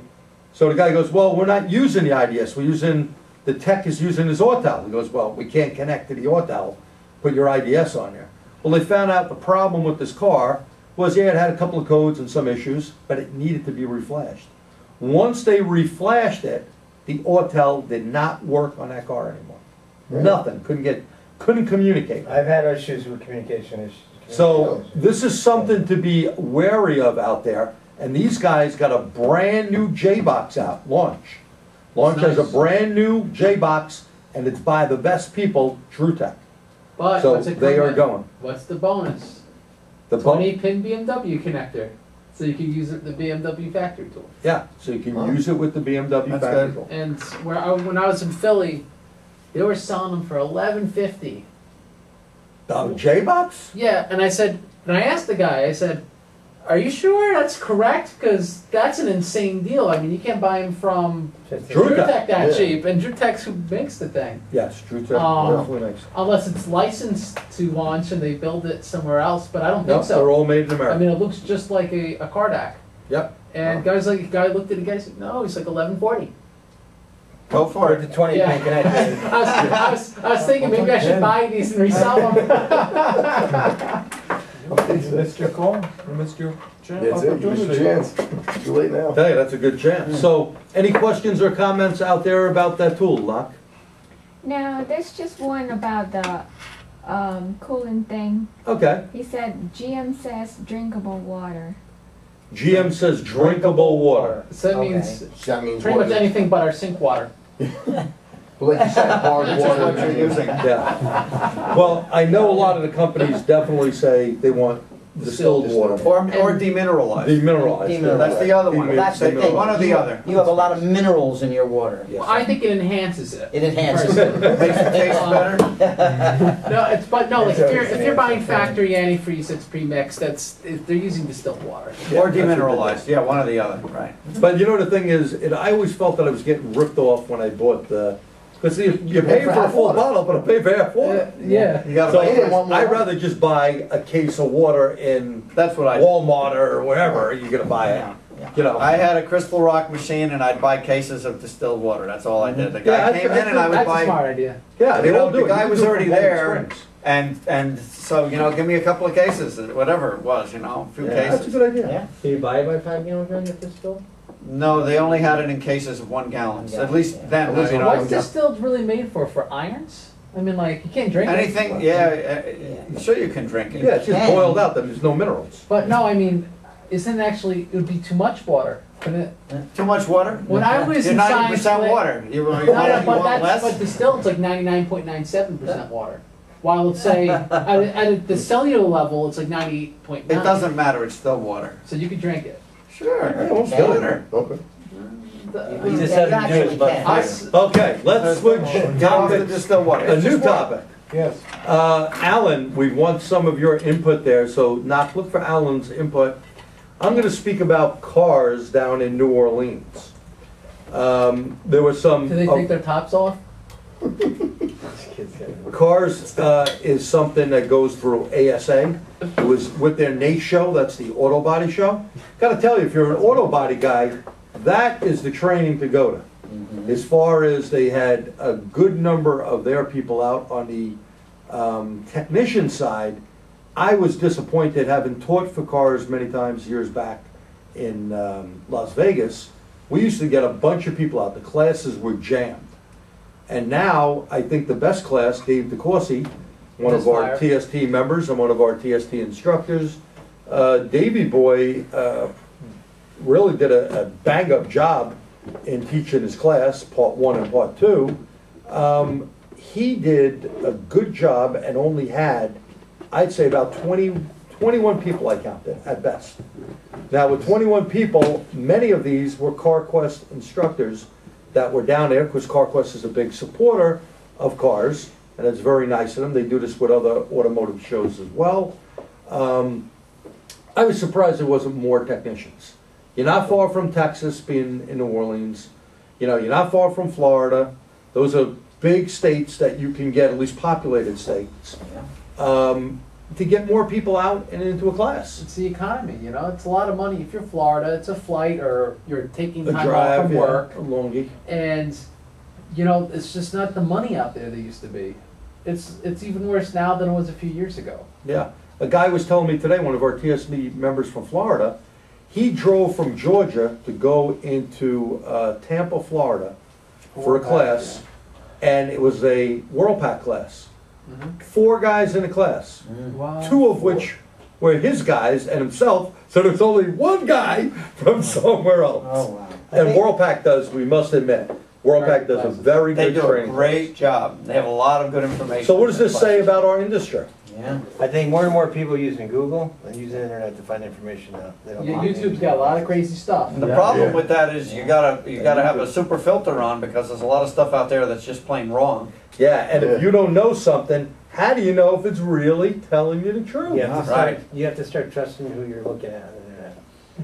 So the guy goes, well, we're not using the IDS, we're using, the tech is using his Autel. He goes, well, we can't connect to the Autel, put your IDS on there. Well, they found out the problem with this car was, yeah, it had a couple of codes and some issues, but it needed to be reflashed. Once they reflashed it, the Autel did not work on that car anymore. Right. Nothing, couldn't get, couldn't communicate. I've had issues with communication issues. So this is something to be wary of out there. And these guys got a brand new J-Box out, Launch. Launch has a brand new J-Box and it's by the best people, DrewTech. But So what's it they are with? going. What's the bonus? The Twenty pin BMW connector, so you can use it, the BMW factory tool. Yeah, so you can use it with the BMW That's factory good. tool. And where I, when I was in Philly, they were selling them for eleven fifty. The J-Box? Yeah, and I said, and I asked the guy, I said, "Are you sure that's correct? Because that's an insane deal. I mean, you can't buy them from True. DrewTech that Yeah. cheap, and DrewTech's who makes the thing, Yes, DrewTech, Um, definitely makes. unless it's licensed to launch and they build it somewhere else. But I don't No, think so. they're all made in America. I America. mean, it looks just like a, a CarDAQ. Yep. And guys like guy looked at the guy and said, no, he's like eleven forty. Go for it. the twenty Yeah. pin connector. I was, I was, I was thinking maybe I should buy these and resell them. Is this your call, or missed your chance? That's it, you missed your chance. Too late now. Tell you, that's a good chance. So, any questions or comments out there about that tool, Locke? Now, there's just one about the um, cooling thing. Okay. He said GM says drinkable water. GM says drinkable water. So that Okay. means That means pretty what? much anything but our sink water. But like you said, hard That's what you're using. Yeah. Well, I know a lot of the companies definitely say they want distilled water. Or, or demineralized. Demineralized. Demineralized. That's the other one. Demineralized. That's the thing. One or the other. You have a lot of minerals in your water. Yes. I think it enhances it. It enhances Personally. Makes it taste better. No, it's but no, like if you're if you're buying factory antifreeze that's pre-mixed, that's if they're using distilled water. Yeah, Or that's what they do. demineralized, yeah, one or the other, right. But you know, the thing is, it, I always felt that I was getting ripped off when I bought the, because you, you pay for a full water. bottle, but I pay for half water. yeah. You gotta So buy They more. I'd rather just buy a case of water in That's what I, Walmart or wherever you're gonna buy it, you know. I had a Crystal Rock machine and I'd buy cases of distilled water, that's all I did. The Yeah, guy I- came in and I would That's a buy, smart idea. Yeah, they You know, all do the it. guy You was do it already from Warm there. Springs. and, and so, you know, give me a couple of cases, whatever it was, you know, a few Yeah, that's a cases. good idea. Yeah. Can you buy it by five gallon drum at this store? No, they only had it in cases of one gallons, at least Yeah. then, At least you know. What's distilled really made for? For irons? I mean, like you can't drink it. Anything, yeah, uh, sure you can drink it. Yeah, it's just boiled out, then there's no minerals. But no, I mean, isn't it actually? It would be too much water. Couldn't it? Too much water? When I was You're in ninety science, percent class- water. You want, No, you no, want, you but want that's but less? distilled. It's like ninety nine point nine seven percent water. While let's say at, a- at the cellular level, it's like ninety eight point It nine. doesn't matter, it's still water. So you could drink it. Sure, Yeah, it's okay. water. Okay. The- He just Yeah, doesn't do it, actually but can. I fire. s- Okay, let's switch Get off the topics. distilled water. A It's new just water. topic. Yes. Uh, Alan, we want some of your input there, so knock, look for Alan's input. I'm gonna speak about cars down in New Orleans. Um, there was some. Do they take their tops off? Got- Cars uh, is something that goes through ASA. It was with their NACE show, that's the auto body show. Gotta tell you, if you're an auto body guy, that is the training to go to. As far as they had a good number of their people out on the um, technician side, I was disappointed, having taught for cars many times years back in um, Las Vegas. We used to get a bunch of people out, the classes were jammed. And now, I think the best class, Dave DeCoursey, one of our TST members and one of our TST instructors. Uh, Davy Boy uh, really did a, a bang-up job in teaching his class, part one and part two. Um, he did a good job and only had, I'd say about 20, 21 people I counted at best. Now, with 21 people, many of these were CarQuest instructors that were down there, because CarQuest is a big supporter of cars, and it's very nice of them. They do this with other automotive shows as well. Um, I was surprised there wasn't more technicians. You're not far from Texas, being in New Orleans. You know, you're not far from Florida. Those are big states that you can get, at least populated states, um, to get more people out and into a class. It's the economy, you know. It's a lot of money. If you're Florida, it's a flight or you're taking A time off drive, from yeah, work, a longie. and you know it's just not the money out there that used to be. It's it's even worse now than it was a few years ago. Yeah, a guy was telling me today, one of our TST members from Florida, he drove from Georgia to go into uh, Tampa, Florida for a class, and it was a WorldPac class. Mhm. Four guys in a class, Wow. two of which were his guys and himself, so there's only one guy from somewhere else. Oh, wow. And WorldPac does, we must admit, WorldPac does a very They good do a training. great job. They have a lot of good information. So what does this say about our industry? Yeah. I think more and more people are using Google and using the internet to find information now. They don't Yeah, mind YouTube's got a lot of crazy stuff. And the Yeah. problem Yeah. with that is you gotta, you gotta have a super filter on because there's a lot of stuff out there that's just plain wrong. Yeah, and Yeah. if you don't know something, how do you know if it's really telling you the truth? You have to start, Right. you have to start trusting who you're looking at on the internet.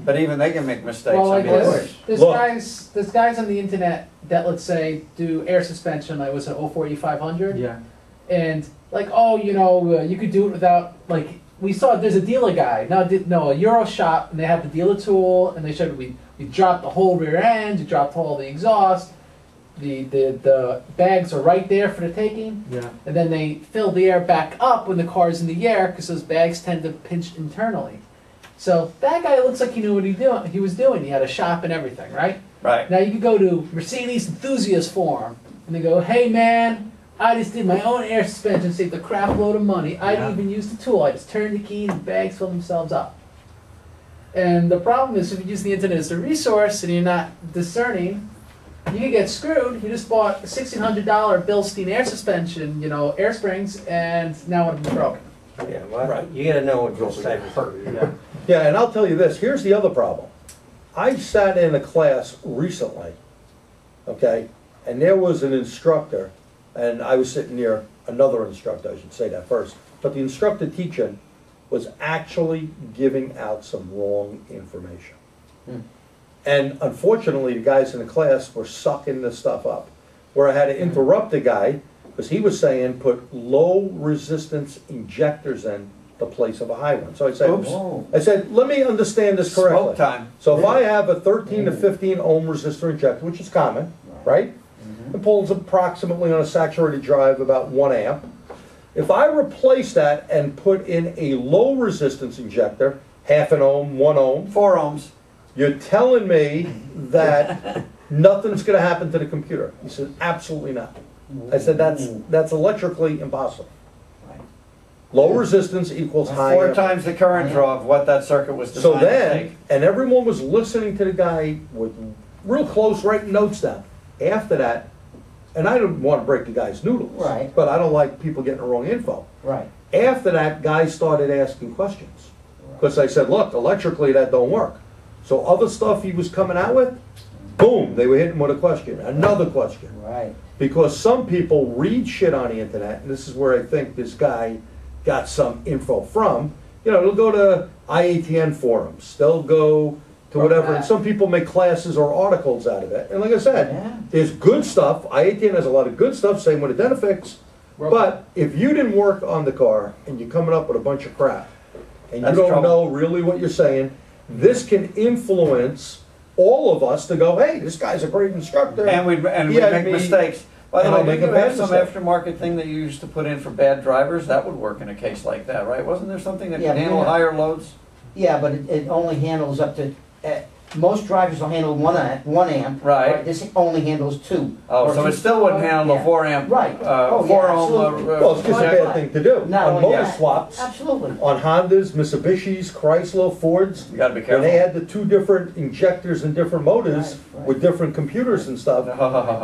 But even they can make mistakes. Well, I like mean, this, it's- there's Look. guys, there's guys on the internet that let's say do air suspension, like was it 040 500, Yeah. and like oh you know uh, you could do it without like we saw there's a dealer guy. no di- no a Euro shop and they have the dealer tool and they showed we we dropped the whole rear end, you dropped all the exhaust, the the the bags are right there for the taking, Yeah. and then they fill the air back up when the car's in the air because those bags tend to pinch internally. So that guy looks like he knew what he doing. He was doing. He had a shop and everything, right? Right. Now you could go to Mercedes Enthusiast Forum and they go, "Hey man, I just did my own air suspension, saved a crap load of money. I didn't even use the tool. I just turned the key and the bags fill themselves up." And the problem is, if you use the internet as a resource and you're not discerning, you can get screwed. You just bought a sixteen hundred dollar Bilstein air suspension, you know, air springs, and now it's broken. Yeah, well, Right. you gotta know what You your also get cycles hurt. are. Yeah. Yeah, and I'll tell you this, here's the other problem. I sat in a class recently, okay, and there was an instructor, and I was sitting near another instructor, I should say that first, but the instructor teaching was actually giving out some wrong information. Hmm. And unfortunately, the guys in the class were sucking the stuff up, where I had to interrupt the guy, because he was saying, put low resistance injectors in the place of a high one. So I said, Oops. I said, let me understand this correctly. Smoke correctly. time. So if I have a thirteen to fifteen ohm resistor injector, which is common, right? It pulls approximately on a saturated drive about one amp. If I replace that and put in a low resistance injector, half an ohm, one ohm, Four ohms. you're telling me that nothing's gonna happen to the computer? He said, absolutely not. I said, that's, that's electrically impossible. Low resistance equals high Four amp. times the current draw of what that circuit was So designed to then, take. and everyone was listening to the guy with real close, writing notes down. After that, and I didn't want to break the guy's noodles. Right. But I don't like people getting the wrong info. Right. After that, guys started asking questions. Because I said, look, electrically that don't work. So other stuff he was coming out with, boom, they were hitting with a question, another question. Right. Because some people read shit on the internet, and this is where I think this guy got some info from. You know, they'll go to IATN forums, they'll go to whatever, and some people make classes or articles out of it. And like I said, Yeah. there's good stuff. IATN has a lot of good stuff, same with Identifix. But if you didn't work on the car and you're coming up with a bunch of crap, and you don't trouble. know really what you're saying, this can influence all of us to go, hey, this guy's a great instructor. And we'd, and we'd make me- mistakes. By the and way, I'll make didn't a you have bad some mistake. aftermarket thing that you used to put in for bad drivers? That would work in a case like that, right? Wasn't there something that Yeah, could handle yeah. higher loads? Yeah, but it, it only handles up to, uh, most drivers will handle one amp, one amp. Right. This only handles two. Oh, so two- it still wouldn't handle Yeah. a four amp, Right. uh, Oh, yeah, four ohm. uh, Well, it's just a jack- bad thing to do. Not On motor that. swaps, Absolutely. on Hondas, Mitsubishis, Chrysler, Fords, You gotta be careful. when they had the two different injectors and different motors Right, right. with different computers and stuff,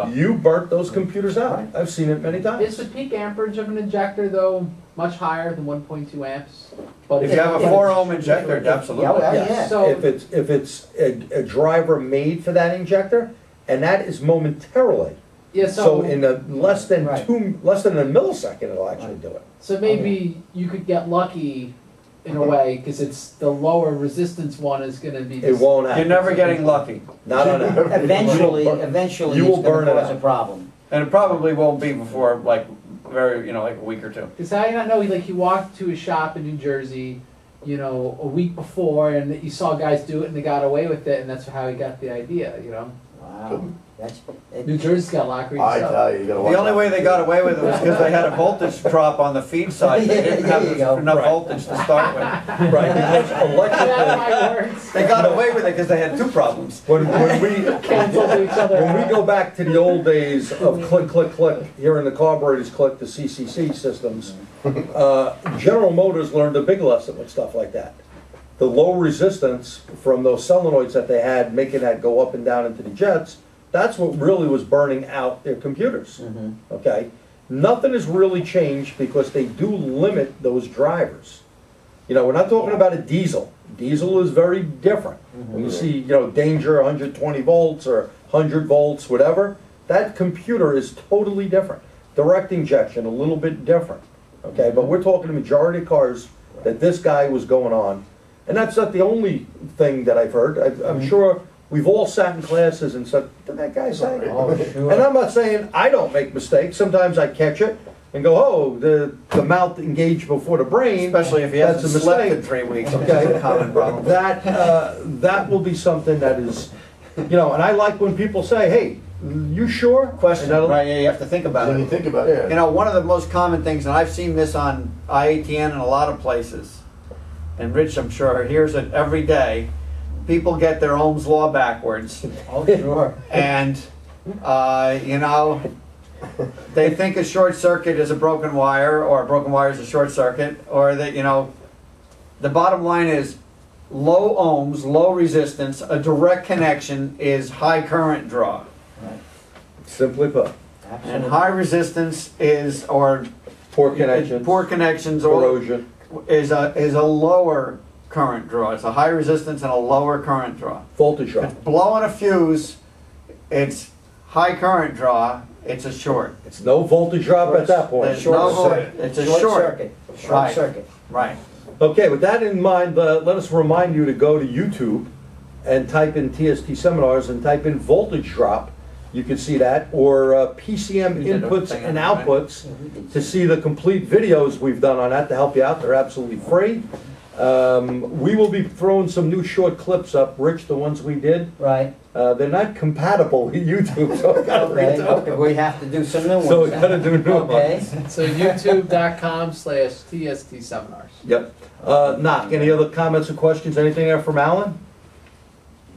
you burnt those computers out. Right. I've seen it many Is times. the peak amperage of an injector though much higher than 1.2 amps? But If you have a four ohm injector, absolutely. Yeah, well, Yes. yeah. So- If it's, if it's a, a driver made for that injector, and that is momentarily. Yeah, So so, in a, less than Right. two, less than a millisecond, it'll actually do it. so maybe you could get lucky in a way, because it's the lower resistance one is gonna be. It won't You're happen, never getting lucky. not on that. Eventually, You will eventually you it's will gonna burn it cause a out. problem. And it probably won't be before like very, you know, like a week or two. Because I don't know, he, like, he walked to a shop in New Jersey, you know, a week before, and that you saw guys do it and they got away with it, and that's how he got the idea, you know? Wow, that's, it- New Jersey's got a lot of crazy I stuff. tell you, you gotta watch The only out. way they got away with it was because they had a voltage drop on the feed side. They didn't There you have go. enough Right. voltage to start with. Right, because Get electrical, my words. They got away with it because they had two problems. when, when we, Cancel each other when we out. go back to the old days of click, click, click, hearing the carburetors click, the CCC systems, uh, General Motors learned a big lesson with stuff like that. The low resistance from those solenoids that they had, making that go up and down into the jets, that's what really was burning out their computers, Mhm. okay? Nothing has really changed because they do limit those drivers. You know, we're not talking about a diesel. Diesel is very different. When you see, you know, danger, hundred twenty volts or hundred volts, whatever, that computer is totally different. Direct injection, a little bit different, okay? But we're talking the majority of cars that this guy was going on. And that's not the only thing that I've heard. I- I'm sure we've all sat in classes and said, did that guy say? Oh, sure. And I'm not saying I don't make mistakes. Sometimes I catch it and go, oh, the, the mouth engaged before the brain. Especially if he That's hasn't a slept mistake. in three weeks, Okay. a common problem. That, uh, that will be something that is, you know, and I like when people say, hey, you sure? Question, that'll- right, yeah, you have to think about When you it. think about it, You know, one of the most common things, and I've seen this on IATN in a lot of places, and Rich, I'm sure, hears it every day. People get their Ohm's law backwards, Oh, sure. and, uh, you know, they think a short circuit is a broken wire, or a broken wire is a short circuit, or that, you know, the bottom line is low ohms, low resistance, a direct connection is high current draw. Right. Simply put, Absolutely. And high resistance is, or poor connections, poor connections, or corrosion. is a, is a lower current draw. It's a high resistance and a lower current draw. voltage If drop. it's blowing a fuse, it's high current draw, it's a short. It's no voltage drop at that point. There's Short no- circuit. It's a Short short. circuit. Short Right. circuit. Right. Okay, with that in mind, uh, let us remind you to go to YouTube and type in TST seminars and type in voltage drop. You can see that, or uh, PCM We did a inputs and on right? outputs to see the complete videos we've done on that to help you out. They're absolutely free. Um, we will be throwing some new short clips up. Rich, the ones we did, Right. uh, they're not compatible with YouTube, so I gotta Okay, redo okay, them. we have to do some new ones. So we gotta do new Okay. ones. So youtube.com slash TST seminars. Yep. Uh, knock, any other comments or questions? Anything there from Alan?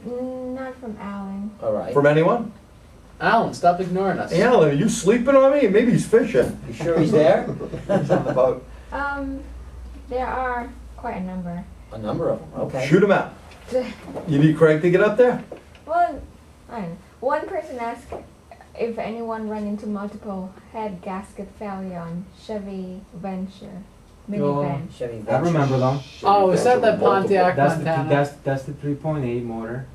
Mm, Not from Alan. All right. From anyone? Alan, stop ignoring us. Hey, Alan, are you sleeping on me? Maybe he's fishing. You sure he's there? He's on the boat. Um, there are quite a number. A number of them, okay. Shoot them out. You need Craig to get up there? Well, I don't know. One person asked if anyone ran into multiple head gasket failure on Chevy Venture minivan. Chevy I remember them. Oh, is that the Pontiac That's the, Montana? that's, that's the three point eight motor.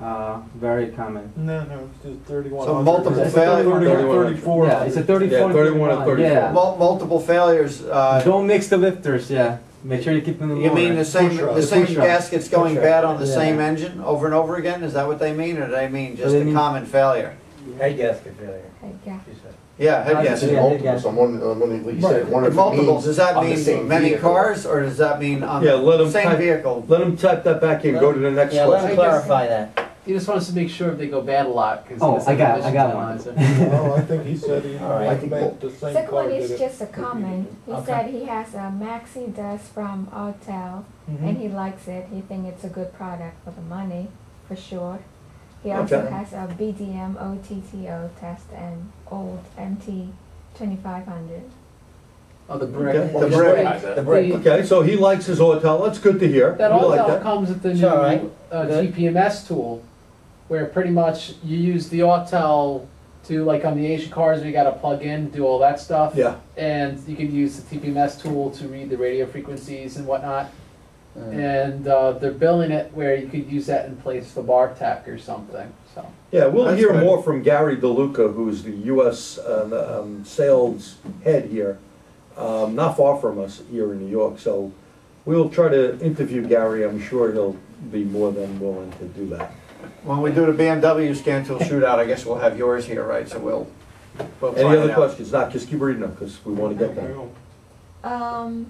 Uh, very common. No, no, it's just thirty-one. So multiple Thirty, failure. thirty-four. Yeah, it's a thirty, Yeah, 40, 31 and 35, Yeah. Mul- Multiple failures, uh, Don't mix the lifters, yeah. Make sure you keep them in the you mean the same, Push the The same push gaskets going Push rod. bad on the Yeah. same engine over and over again? Is that what they mean, or do they mean just they a mean- common failure? Head gasket failure, Head gas- she said. Yeah, head Uh, gasket. Yeah, Multiple, so one, uh, one, like you said, one of Multiples, does that on the mean same many vehicle. cars, or does that mean on Yeah, let the 'em same type- vehicle? Let him type that back in, go to the next Yeah, let him question. clarify that. He just wants to make sure if they go bad a lot. 'cause he Oh, doesn't I have got- I emissions got one. analyzer. Oh, I think he said he, All right. I think the same Second one did is it. just a comment. He Okay. said he has a MaxiDAS from Autel Mhm. and he likes it. He think it's a good product for the money. for sure. He also Okay. has a BDM OTTO test and old MT 2500. Oh, the brick. Okay. The brick. The brick. Okay, so he likes his Autel, that's good to hear. That We like also that. comes with the It's new all right. uh, Good. TPMS tool, where pretty much you use the Autel to, like on the Asian cars, we gotta plug in, do all that stuff. Yeah, And you can use the TPMS tool to read the radio frequencies and whatnot. Mm. And uh, they're billing it where you could use that in place of Bartec or something, so. yeah, we'll That's hear good. more from Gary DeLuca, who's the US uh, um, sales head here, um, not far from us here in New York, so we'll try to interview Gary, I'm sure he'll be more than willing to do that. When we do the BMW scan tool shootout, I guess we'll have yours here, right, so we'll, we'll Any find other out. questions? Not, just keep reading them, because we want to get them. Um,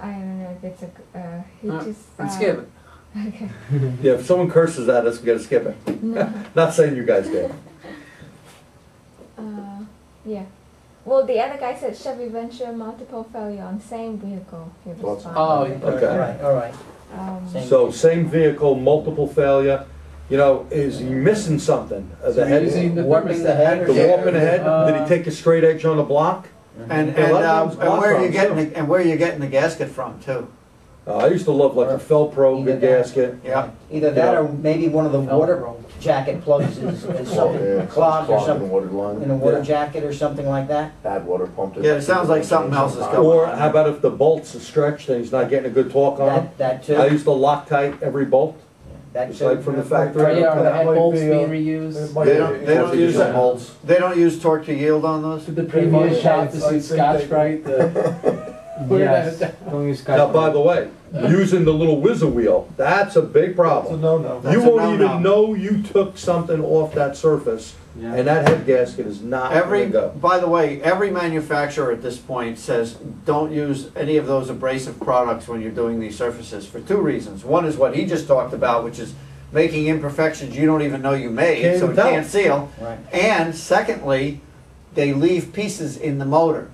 I don't know if it's a. Uh, he Uh, just. let's uh, skip it. Okay. Yeah, if someone curses at us, we gotta skip it. No. Not saying you guys did. Uh, yeah. Well, the other guy said Chevy Venture multiple failure on same vehicle. He was Lots fine. Oh. Okay. All right, all right. Um, So, same vehicle, multiple failure, you know, is he missing something? Uh, The head, using the Warping the head or the thermostat. warping ahead, did he take a straight edge on the block? And, Yeah, a and, lot of uh, times and where are you block getting, the- and where are you getting the gasket from, too? Uh, I used to love like a Felpro, Either good that- gasket. Yeah, Either that or maybe one of the water Velcro. jacket plugs is, is Well, something yeah, clogged or clogged in the something, water in a water Yeah. jacket or something like that. bad water pumped. Yeah, it sounds like something else is going Or how about if the bolts are stretched and he's not getting a good torque on them? That, that I too, used to Loctite every bolt, that just like from the Or, factory. yeah, or the That head might bolts be, uh, being reused. might They don't- they don't use that. bolts. They don't use torque to yield on those? To the might previous shop, have- to I see Scotch-Brite, the. Yes, don't use Scotch. Now, by the way, using the little whizzer wheel, that's a big It's a problem. no-no. That's You a won't no-no. even know you took something off that surface, Yeah. and that head gasket is not Every, gonna go. by the way, every manufacturer at this point says, don't use any of those abrasive products when you're doing these surfaces for two reasons. One is what he just talked about, which is making imperfections you don't even know you made, Can't so even it tell. can't seal. Right. And secondly, they leave pieces in the motor.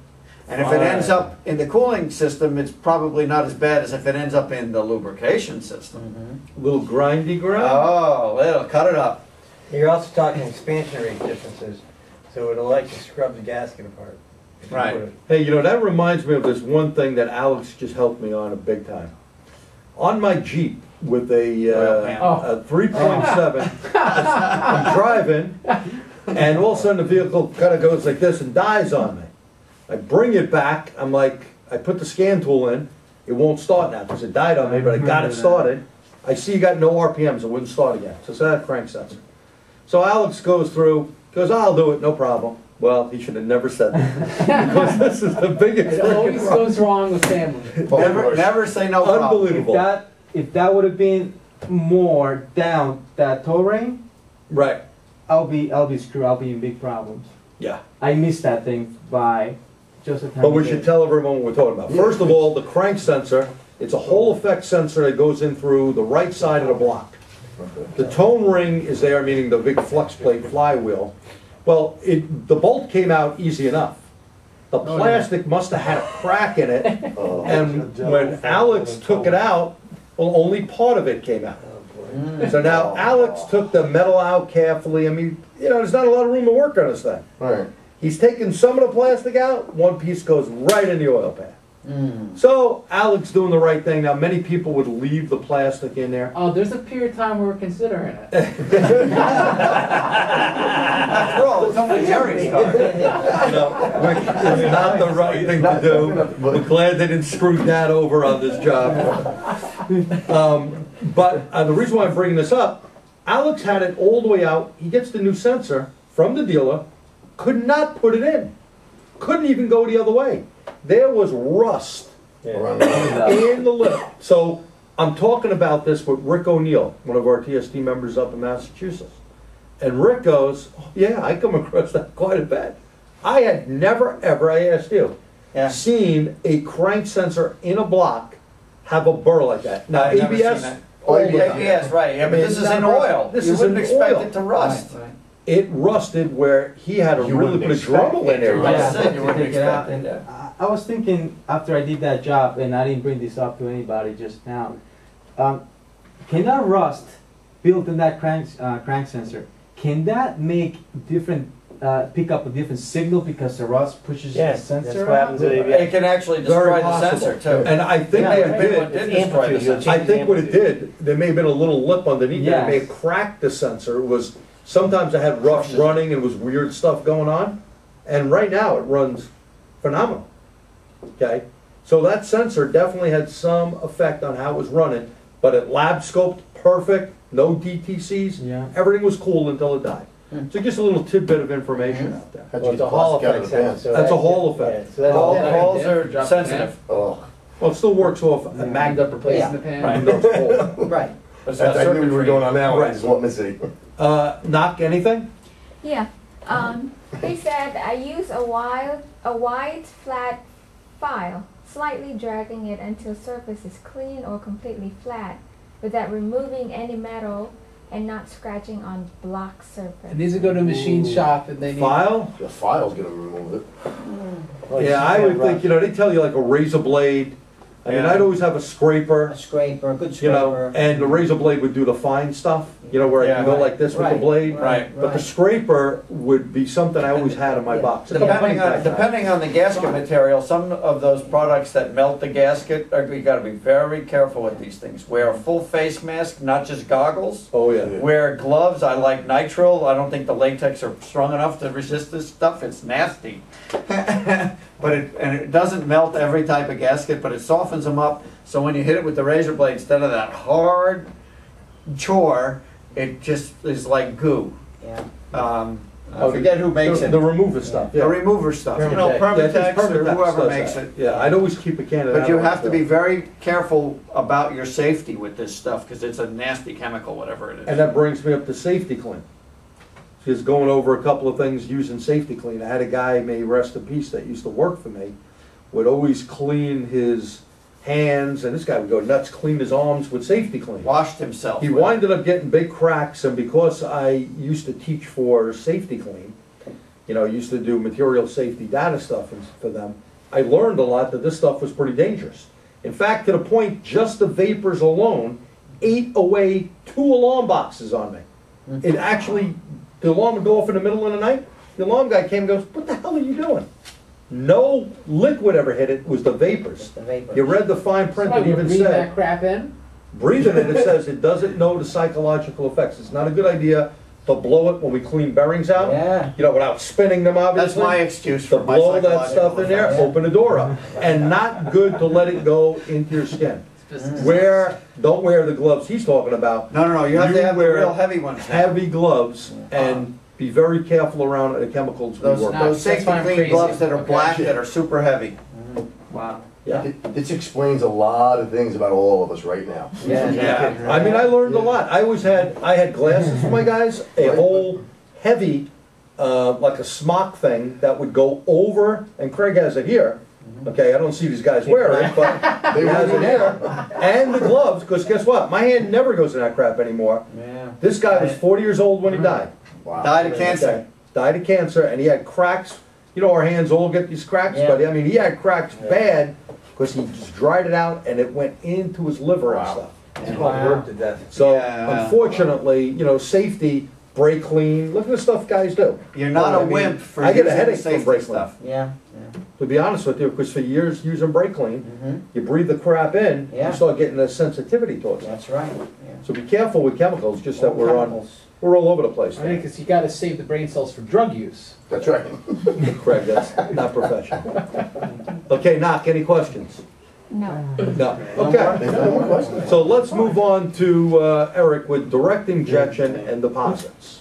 And if it ends up in the cooling system, it's probably not as bad as if it ends up in the lubrication system. Mhm. Little grindy grind. Oh, it'll cut it up. You're also talking expansion rate differences, so it'll like to scrub the gasket apart. if you Right. Hey, you know, that reminds me of this one thing that Alex just helped me on a big time. On my Jeep with a, uh, pan. a three point seven, I'm driving, and all of a sudden the vehicle kinda goes like this and dies on me. I bring it back, I'm like, I put the scan tool in, it won't start now, because it died on me, but I got it started. I see you got no RPMs, it wouldn't start again, so it's that crank sensor. So Alex goes through, goes, I'll do it, no problem. Well, he should have never said that, because this is the biggest It always freaking problem. goes wrong with family. Never, never say no problem. If Unbelievable. that, if that would have been more down that tone ring, Right, I'll be, I'll be screwed, I'll be in big problems. yeah. I missed that thing by just a tiny But we should tell everyone what we're talking about. First of all, the crank sensor, it's a Hall effect sensor that goes in through the right side of the block. The tone ring is there, meaning the big flex plate flywheel. Well, it, the bolt came out easy enough. The Oh, yeah. plastic must have had a crack in it, Uh, and when Alex took it out, well, only part of it came out. Mm. So now Alex took the metal out carefully, I mean, you know, there's not a lot of room to work on this thing. Right. He's taking some of the plastic out, one piece goes right in the oil pan. Mm. So Alex doing the right thing. Now, many people would leave the plastic in there. Oh, there's a period of time where we're considering it. After all, it's only Jerry's car. No, which is not the right thing to do. We're glad they didn't screw that over on this job. Um, But uh, the reason why I'm bringing this up, Alex had it all the way out. He gets the new sensor from the dealer, could not put it in. Couldn't even go the other way. There was rust Around the- in the lip. So I'm talking about this with Rick O'Neill, one of our TST members up in Massachusetts. And Rick goes, "Oh, yeah, I come across that quite a bit. I had never, ever, I asked you, Yeah. seen a crank sensor in a block have a burr like that. Now, I've ABS, that. all Oh, the yeah, time. yes, right, yeah, but this is in oil. This You is wouldn't expect oil. it to rust. It rusted where he had to You really wouldn't put a expect Dremel in there. I Yeah, said you wouldn't take it out, it, and yeah. I, I was thinking after I did that job, and I didn't bring this up to anybody just now. Um, can that rust built in that crank, uh, crank sensor, can that make different, uh, pick up a different signal because the rust pushes the Yes, sensor that's what happens out? with It can actually Very destroy the possible. sensor too. And I think Yeah, they right. did. It did destroy the Amplitude, you'll sensor. I think what it did, there may have been a little lip underneath there, it may Yes. have cracked the sensor, it was, sometimes I had rough running and was weird stuff going on. And right now, it runs phenomenal, okay? So that sensor definitely had some effect on how it was running, but it lab scoped perfect, no DTCs. Yeah. Everything was cool until it died. Hmm. So just a little tidbit of information out there. How'd Well, you it's a the Hall plastic out of effect the sensor. pan? so That's a Hall effect. yeah, So that's All all. Halls Yeah, are drop sensitive. Oh, Well, it still works off a End magnet. up replacing Yeah. the pan. Right. Windows hole. Right. It's I I knew we were going on that one, I just want to see. Uh, knock anything? Yeah. Um, he said I use a wide, a wide flat file, slightly dragging it until surface is clean or completely flat, without removing any metal and not scratching on block surface. And these would go to a machine shop and they need. File? The file's gonna remove it. Well, Yeah, I would have think, you know, they tell you like a razor blade. I mean, I'd always have a scraper, A scraper, a good you know, and the razor blade would do the fine stuff, you know, where I can Yeah. go like this with the blade. Right. But the scraper would be something I always had in my Yeah. box. Depending on, depending on the gasket material, some of those products that melt the gasket, uh, are- you gotta be very careful with these things. Wear a full face mask, not just goggles. Oh, yeah. Wear gloves, I like nitrile, I don't think the latex are strong enough to resist this stuff, it's nasty. But it, and it doesn't melt every type of gasket, but it softens them up, so when you hit it with the razor blade, instead of that hard chore, it just is like goo. Yeah. Um, Oh, I forget who makes The it. the remover stuff, The remover stuff, you know, Permatex. Yeah, it's or Permatex whoever does makes that. it. Yeah, I'd always keep a can of that. But you have to be very careful about your safety with this stuff, because it's a nasty chemical, whatever it is. And that brings me up to Safety-Kleen. Just going over a couple of things using Safety-Kleen. I had a guy, may rest in peace, that used to work for me, would always clean his hands, and this guy would go nuts, clean his arms with Safety-Kleen. Washed himself. He with it. up getting big cracks, and because I used to teach for Safety-Kleen, you know, used to do material safety data stuff for them, I learned a lot that this stuff was pretty dangerous. In fact, to the point, just the vapors alone ate away two alarm boxes on me. Hmm. It actually, the alarm would go off in the middle of the night, the alarm guy came and goes, what the hell are you doing? No liquid ever hit it, it was the vapors. The vapor. You read the fine print that Somebody even breathe said, that crap in. breathing it, it says it doesn't know the psychological effects. It's not a good idea to blow it when we clean bearings out. Yeah. You know, without spinning them, obviously. That's my excuse To for my blow that stuff in there, effects. open the door up. And not good to let it go into your skin. It's Wear, don't wear the gloves he's talking about. No, no, no, you have You to have the wear real heavy ones now. Heavy gloves and be very careful around the chemicals we Those, work with. those safety why I'm clean crazy. gloves that are Okay. black, that are super heavy. Wow. Yeah. Th- This explains a lot of things about all of us right now. Yeah. Yeah. I mean, I learned a lot. I always had, I had glasses for my guys, a whole heavy, uh, like a smock thing that would go over, and Craig has it here. Mm-hmm. Okay, I don't see these guys wear it, but They has were it here. And the gloves, because guess what? My hand never goes in that crap anymore. Yeah. This guy was forty years old when he mm-hmm. died. Wow. Died of cancer. Okay, Died of cancer, and he had cracks. You know, our hands all get these cracks, Yeah. but I mean, he had cracks bad because he just dried it out and it went into his liver and stuff. It's called work to death. So Yeah. unfortunately, you know, safety, brake clean, look at the stuff guys do. You're not Well, I a mean, wimp for I get a using headache from safety brake clean. stuff. Yeah. To be honest with you, because for years using brake clean, Mm-hmm. you breathe the crap in, Yeah. you start getting a sensitivity towards it. That's right. Yeah. So be careful with chemicals, just that we're on, chemicals. we're all over the place. I think because you got to save the brain cells for drug use. That's right. Craig, that's not professional. Okay, knock, any questions? No. No, okay. There's no more questions. So let's move on to uh, Eric with direct injection and deposits.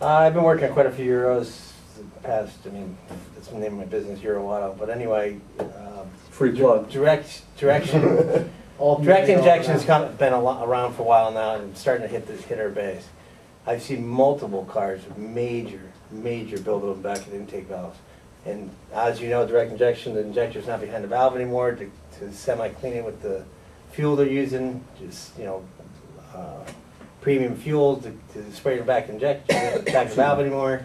Uh, I've been working on quite a few Euros in the past, I mean, that's the name of my business, Euro Auto, but anyway, um, Free plug. direct, direction, direct injection's kind of been a lot, around for a while now and starting to hit the, hit our base. I've seen multiple cars with major, major buildup back of the intake valves. And as you know, direct injection, the injector's not behind the valve anymore to, to semi-clean it with the fuel they're using, just, you know, uh, premium fuel to, to spray the back inject, back the valve anymore.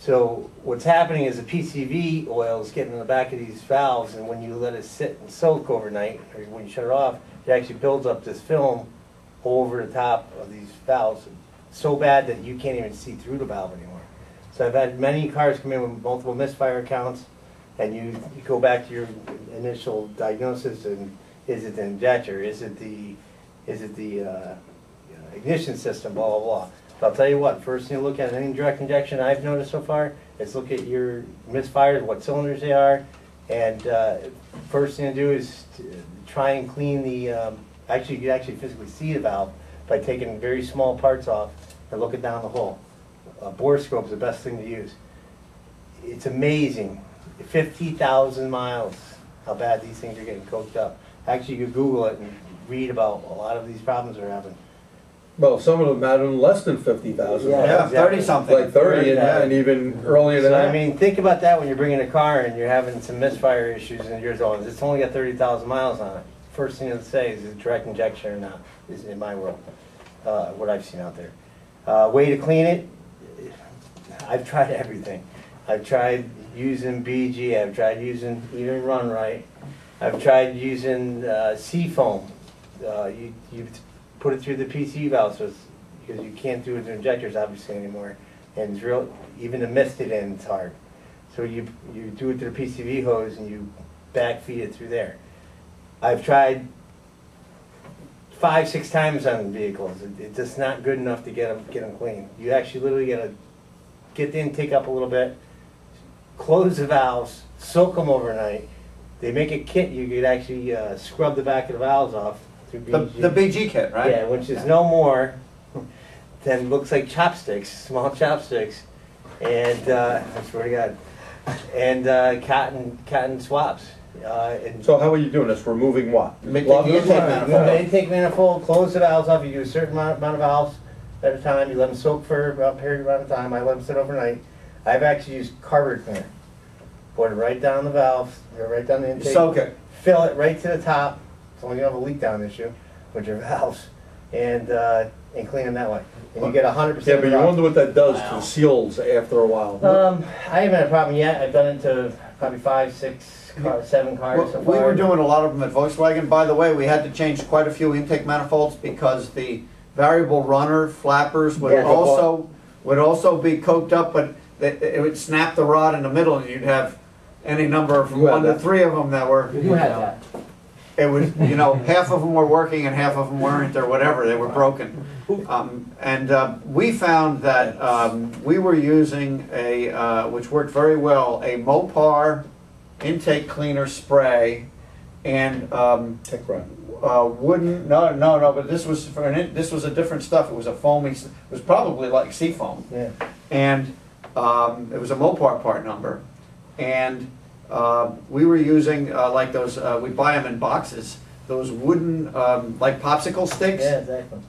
So what's happening is the PCV oil is getting in the back of these valves, and when you let it sit and soak overnight, or when you shut it off, it actually builds up this film over the top of these valves, so bad that you can't even see through the valve anymore. So I've had many cars come in with multiple misfire counts, and you, you go back to your initial diagnosis, and is it the injector, is it the, is it the uh, ignition system, blah, blah, blah. I'll tell you what, first thing to look at, any direct injection I've noticed so far, is look at your misfires, what cylinders they are, and uh, first thing to do is to try and clean the, um, actually, you can actually physically see the valve by taking very small parts off and looking down the hole. A bore scope is the best thing to use. It's amazing, fifty thousand miles, how bad these things are getting coked up. Actually, you Google it and read about a lot of these problems they're having. Well, some of them had them less than fifty thousand. Yeah. Yeah, exactly. thirty something. Like thirty and, and even earlier than So I that. mean, think about that when you're bringing a car and you're having some misfire issues and you're going, it's only got thirty thousand miles on it. First thing to say is it direct injection or not, is in my world, uh, what I've seen out there. Uh, way to clean it, I've tried everything. I've tried using BG, I've tried using even Run Right. I've tried using, uh, Seafoam. Uh, you, you put it through the PC valve, so it's, because you can't do it with injectors obviously anymore. And it's real, even to mist it in, it's hard. So you, you do it through the PCV hose and you back feed it through there. I've tried five, six times on vehicles. It- It's just not good enough to get them, get them clean. You actually literally gotta get the intake up a little bit, close the valves, soak them overnight. They make a kit, you could actually uh, scrub the back of the valves off through The, BG. the BG kit, right? Yeah, which is no more than looks like chopsticks, small chopsticks, and uh, I swear to God, and uh, cotton cotton swabs. Uh, and So how are you doing this? Removing what? Make Glove- the intake you manifold. have intake manifold, close the valves off. You do a certain amount, amount of valves at a time. You let them soak for about a period amount of time. I let them sit overnight. I've actually used carburetor cleaner. Pour it right down the valves, or right down the intake Soak it. fill it right to the top, so you don't have a leak down issue with your valves, and, uh, and clean them that way. And you get a hundred Yeah, percent but you the wonder what that does to the seals after a while. Um, I haven't had a problem yet, I've done it to probably five, six, car- seven cars so We far. were doing a lot of them at Volkswagen. By the way, we had to change quite a few intake manifolds because the variable runner flappers would Yeah, also, would also be coked up, but it, it would snap the rod in the middle and you'd have any number from You had one to that. three of them that were, You had that. It was, you know, half of them were working and half of them weren't or whatever, they were broken. Um, and, uh, we found that, um, we were using a, uh, which worked very well, a Mopar intake cleaner spray and, um, Tech rat. uh, wooden, no, no, no, but this was for an, this was a different stuff, it was a foamy, it was probably like sea foam. Yeah. And, um, it was a Mopar part number. And, uh, we were using, uh, like those, uh, we buy them in boxes, those wooden, um, like popsicle sticks. Yeah, exactly.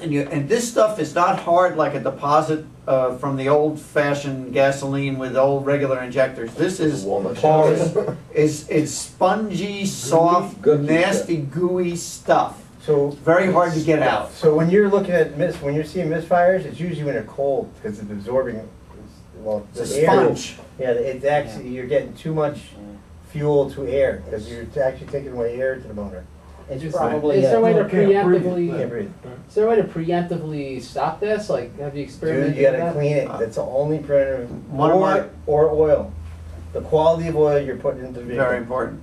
And you, and this stuff is not hard like a deposit, uh, from the old fashioned gasoline with old regular injectors. This is Walnut porous, is, is spongy, soft, Gooey, nasty, gooey stuff. So. Very hard to get out. So when you're looking at mis, when you're seeing misfires, it's usually when they're cold, because it's absorbing, well, It's a the air- sponge. Yeah, it's actually, you're getting too much fuel to air, because you're actually taking away air to the motor. It's probably, Is there a way to preemptively, is there a way to preemptively stop this? Like, have you experimented Dude, you gotta that? clean it, that's the only printer. One my- or, oil. The quality of oil you're putting into the Very important.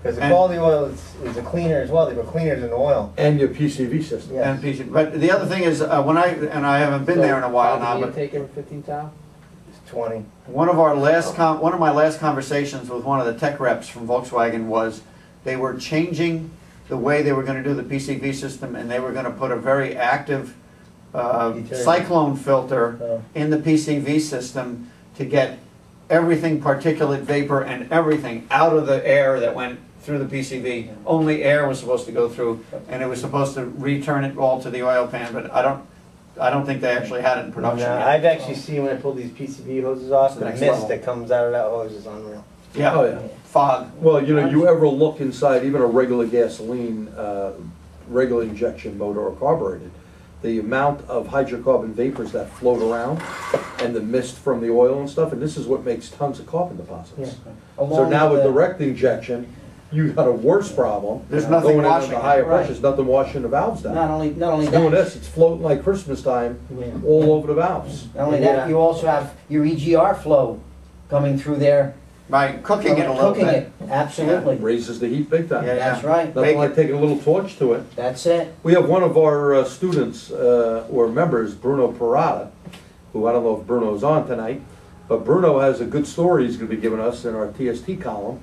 Because the and- quality of oil is, is a cleaner as well, they put cleaners in the oil. And your PCV system. Yes. And PCV. but the other thing is, uh, when I, and I haven't been there in a while now, but, take every fifteen time? 20. One of our last one of my last conversations with one of the tech reps from Volkswagen was they were changing the way they were going to do the PCV system and they were going to put a very active uh, cyclone filter in the PCV system to get everything particulate vapor and everything out of the air that went through the PCV. Only air was supposed to go through and it was supposed to return it all to the oil pan but I don't I don't think they actually had it in production Now, yet. I've actually seen when I pull these PCV hoses off, It's the the next mist level. that comes out of that hose is unreal. Oh, Yeah, yeah. fog. Well, you know, you ever look inside even a regular gasoline, uh, regular injection motor or carbureted, the amount of hydrocarbon vapors that float around and the mist from the oil and stuff, and this is what makes tons of carbon deposits. So now with the- direct injection, you got a worse problem. There's nothing going in washing under it. higher Right. pressure, there's nothing washing the valves down. Not only, not only It's doing this, it's floating like Christmas time Yeah. all over the valves. not only that, you also have your EGR flow coming through there. Right, cooking it a little Cooking bit. it, absolutely. Raises the heat big time. Yeah. That's right, Nothing like taking a little torch to it. that's it. We have one of our uh, students, uh, or members, Bruno Parada, who I don't know if Bruno's on tonight, but Bruno has a good story he's gonna be giving us in our TST column.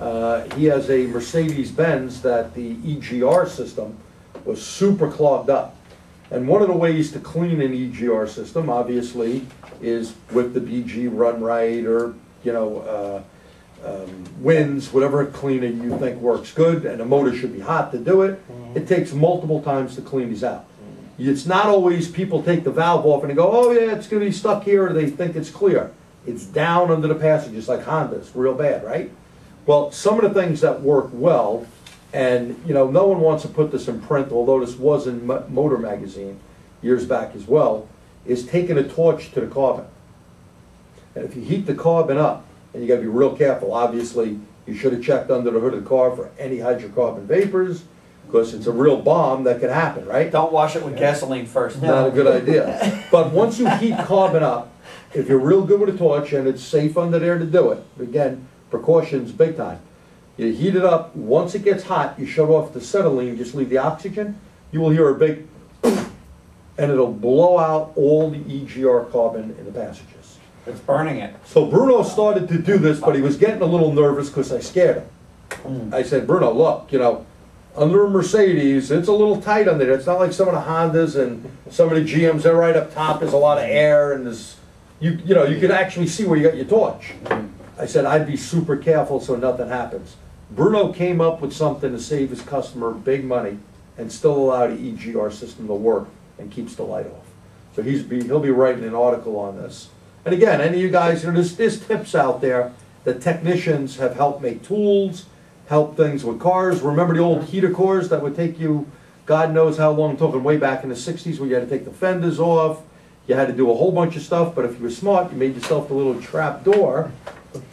Uh, He has a Mercedes-Benz that the EGR system was super clogged up. And one of the ways to clean an EGR system, obviously, is with the BG Run Right or, you know, uh, um, Wynn's, whatever cleaner you think works good, and the motor should be hot to do it. It takes multiple times to clean these out. It's not always people take the valve off and they go, oh yeah, it's gonna be stuck here, or they think it's clear. It's down under the passages like Hondas, real bad, right? Well, some of the things that work well, and, you know, no one wants to put this in print, although this was in Motor Magazine years back as well, is taking a torch to the carbon. And if you heat the carbon up, and you gotta be real careful, obviously, you should have checked under the hood of the car for any hydrocarbon vapors, because it's a real bomb that could happen, right? Don't wash it with gasoline first. Not a good idea. But once you heat carbon up, if you're real good with a torch and it's safe under there to do it, again, precautions big time. You heat it up, once it gets hot, you shut off the acetylene, you just leave the oxygen, you will hear a big and it'll blow out all the EGR carbon in the passages. It's burning it. So Bruno started to do this, but he was getting a little nervous because I scared him. Hmm. I said, Bruno, look, you know, under a Mercedes, it's a little tight under there. It's not like some of the Hondas and some of the GMs, they're right up top, there's a lot of air and there's, you, you know, you can actually see where you got your torch. Hmm. I said, I'd be super careful so nothing happens. Bruno came up with something to save his customer big money and still allow the EGR system to work and keeps the light off. So he's be, he'll be writing an article on this. And again, any of you guys, you know, there's, there's tips out there that technicians have helped make tools, help things with cars. Remember the old uh-huh. heater cores that would take you, God knows how long, I'm talking way back in the sixties, where you had to take the fenders off. You had to do a whole bunch of stuff, but if you were smart, you made yourself a little trap door,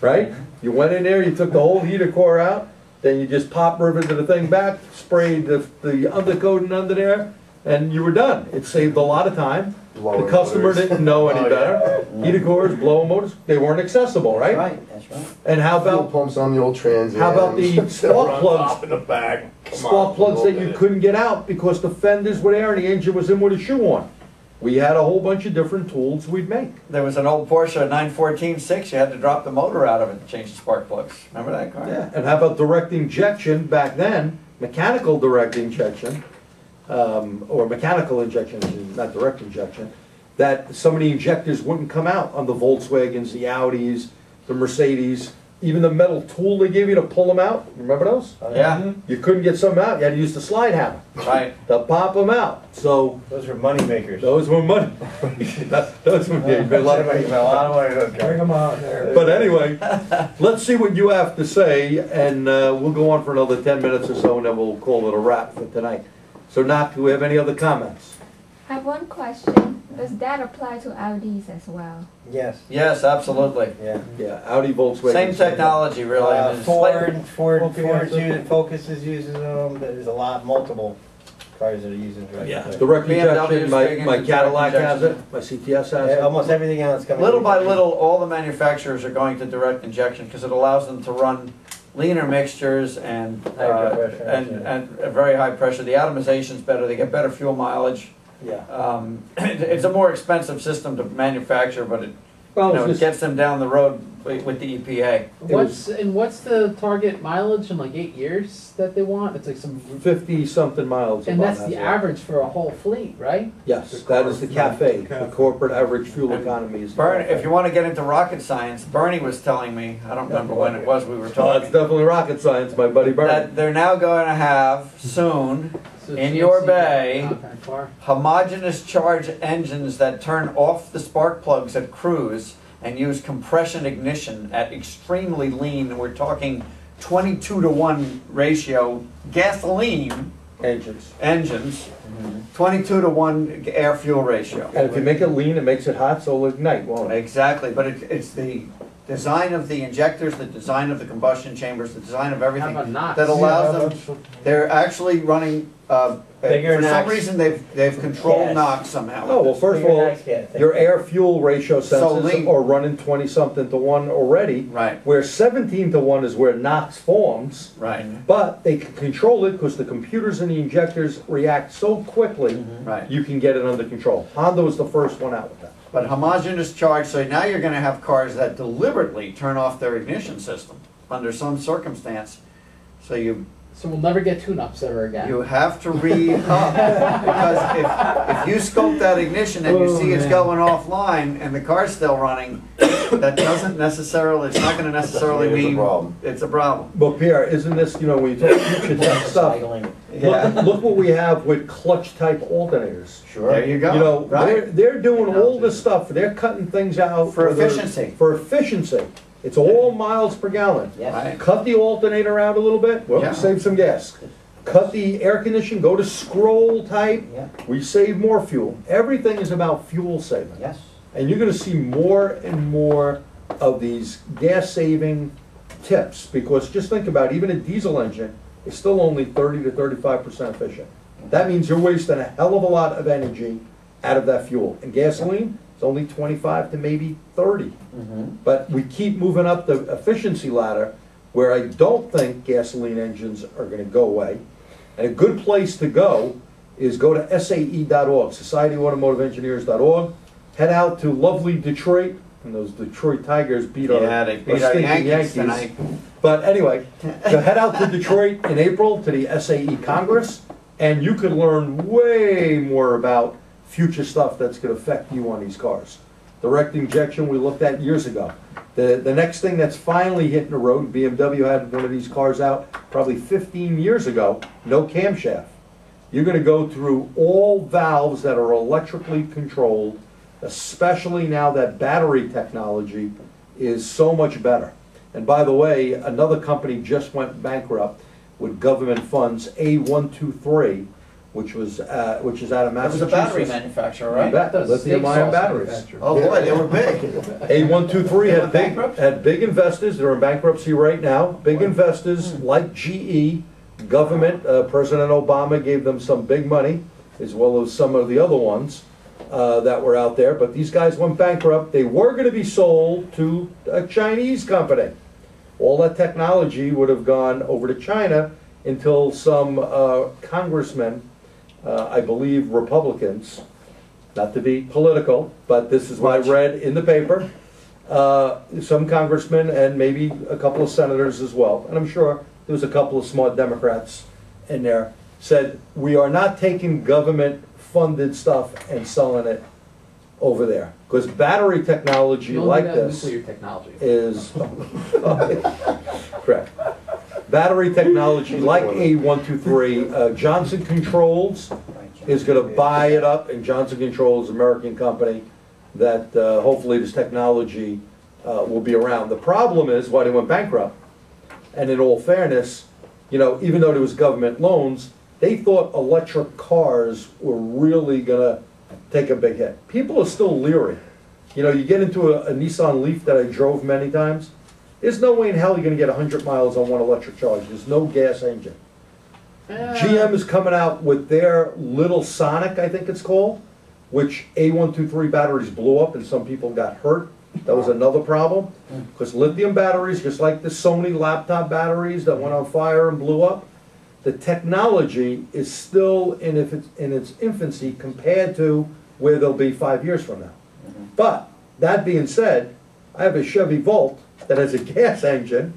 right? You went in there, you took the whole heater core out, then you just pop riveted the thing back, sprayed the, the undercoating under there, and you were done. It saved a lot of time. The customer motors. didn't know any Oh, yeah. better. Heater cores, blow motors, they weren't accessible, That's right? right, that's right. And how Fuel about pumps on the old Trans How about the spark plugs? in the back. Come spark on, plugs that you look it. couldn't get out because the fenders were there and the engine was in with a shoe on? We had a whole bunch of different tools we'd make. There was an old Porsche 914 6, you had to drop the motor out of it to change the spark plugs. Remember that car? Yeah, and how about direct injection back then, mechanical direct injection, um, or mechanical injection, not direct injection, that some of the injectors wouldn't come out on the Volkswagens, the Audis, the Mercedes, even the metal tool they gave you to pull them out, remember those? Yeah, You couldn't get some out, you had to use the slide hammer right. to pop them out, so Those were money makers. those were money. Those were, yeah, you made a lot of money. A lot of money, those Bring them out there. But anyway, let's see what you have to say, and uh, we'll go on for another ten minutes or so, and then we'll call it a wrap for tonight. So Knock, do we have any other comments? I have one question. Does that apply to Audis as well? Yes, Yes, absolutely. yeah. Yeah, Audi, Volkswagen. Same technology, really. Uh, and it's slight- Ford, Ford, Okay, Ford's using, Focus is using them, there's a lot, multiple cars that are using direct Yeah, injection. direct BMW injection, is my, my Cadillac direct has it, my CTS has Yeah, it. Almost everything else coming. Little by little, all the manufacturers are going to direct injection because it allows them to run leaner mixtures and, High uh, and, yeah. and a very high pressure. The atomization's better, they get better fuel mileage. Yeah. Um, It's a more expensive system to manufacture, but it, you Well, know, it it's just, gets them down the road with with the E EPA. What's and what's the target mileage in like eight years that they want? It's like some, fifty-something miles. and above that's the yeah. average for a whole fleet, right? Yes, that is the CAFE, the corporate average fuel And economy is. the Bern, CAFE. if you want to get into rocket science, Bernie was telling me, I don't remember when it was we were Oh, it's talking, definitely rocket science, my buddy Bernie. that they're now going to have soon So In your bay. compact homogeneous charge engines that turn off the spark plugs at cruise and use compression ignition at extremely lean, we're talking 22 to 1 ratio gasoline Engines. engines, mm-hmm. 22 to 1 air fuel ratio. And if you make it lean, it makes it hot, so it'll ignite, won't it? Exactly, but it, it's the design of the injectors, the design of the combustion chambers, the design of How everything about NOx? that allows them, they're actually running, uh, Bigger for some NOx. reason, they've, they've controlled Yes. NOx somehow. Oh, well, first of all, Nice cat, thank your you. air fuel ratio So sensors lean. are running twenty something to one already. Right, Where seventeen to one is where NOx forms, right, but they can control it because the computers and the injectors react so quickly, right. you can get it under control. Honda was the first one out with that. But homogeneous charge, so now you're gonna have cars that deliberately turn off their ignition system under some circumstance. So you, So we'll never get tune-ups ever again. you have to read up, because if, if you scope that ignition and you Oh, see it's going offline and the car's still running, that doesn't necessarily, it's not gonna necessarily It's a mean problem. it's a problem. But Pierre, isn't this, you know, when you talk future tech stuff, Cycling. look, look what we have with clutch type alternators. Sure. There you go. You know, they're, Right, they're doing all this stuff, they're cutting things out. For where they're- efficiency. For efficiency. It's all miles per gallon. Yes. right. Cut the alternator out a little bit, well, Yeah. save some gas. Cut the air conditioning, go to scroll type, Yeah, we save more fuel. Everything is about fuel saving. yes. And you're gonna see more and more of these gas saving tips, because just think about, it, even a diesel engine is still only thirty to thirty-five percent efficient. That means you're wasting a hell of a lot of energy out of that fuel. And gasoline, is only twenty-five to maybe thirty. Mhm. But we keep moving up the efficiency ladder, where I don't think gasoline engines are gonna go away. And a good place to go is go to SAE.org, Society of Automotive Engineers.org. Head out to lovely Detroit, and those Detroit Tigers beat our, Yeah, beat our Yankees Yankees. tonight. But anyway, so head out to Detroit in April to the SAE Congress, and you can learn way more about future stuff that's gonna affect you on these cars. Direct injection, we looked at years ago. The, the next thing that's finally hitting the road, BMW had one of these cars out probably fifteen years ago, no camshaft. You're gonna go through all valves that are electrically controlled, especially now that battery technology is so much better. And by the way, another company just went bankrupt with government funds, A123, which was, uh, which is out of That was a Massachusetts. battery manufacturer, You right? bet, Those lithium steak ion sauce batteries. manufacturer. Oh, boy, they were big. A123 had went big, bankrupt? had big investors, they're in bankruptcy right now, big investors like GE, government, uh, President Obama gave them some big money, as well as some of the other ones uh, that were out there, but these guys went bankrupt, they were gonna be sold to a Chinese company. All that technology would have gone over to China until some uh, congressmen, uh, I believe Republicans, not to be political, but this is what I read in the paper. Uh, Some congressmen and maybe a couple of senators as well, and I'm sure there was a couple of smart Democrats in there, said, we are not taking government-funded stuff and selling it over there. Because battery technology You only like this nuclear technology. is, correct. Battery technology like A123, uh, Johnson Controls is gonna buy it up, and Johnson Controls, American company, that uh, hopefully this technology uh, will be around. The problem is, why they went bankrupt, and in all fairness, you know, even though there was government loans, they thought electric cars were really gonna take a big hit. People are still leery. You know, you get into a, a Nissan Leaf that I drove many times, there's no way in hell you're gonna get hundred miles on one electric charge, there's no gas engine. Uh, GM is coming out with their little Sonic, I think it's called, which A123 batteries blew up and some people got hurt. That was another problem, because lithium batteries, just like the Sony laptop batteries that went on fire and blew up, the technology is still in its, in its infancy compared to where they'll be five years from now. But, that being said, I have a Chevy Volt that has a gas engine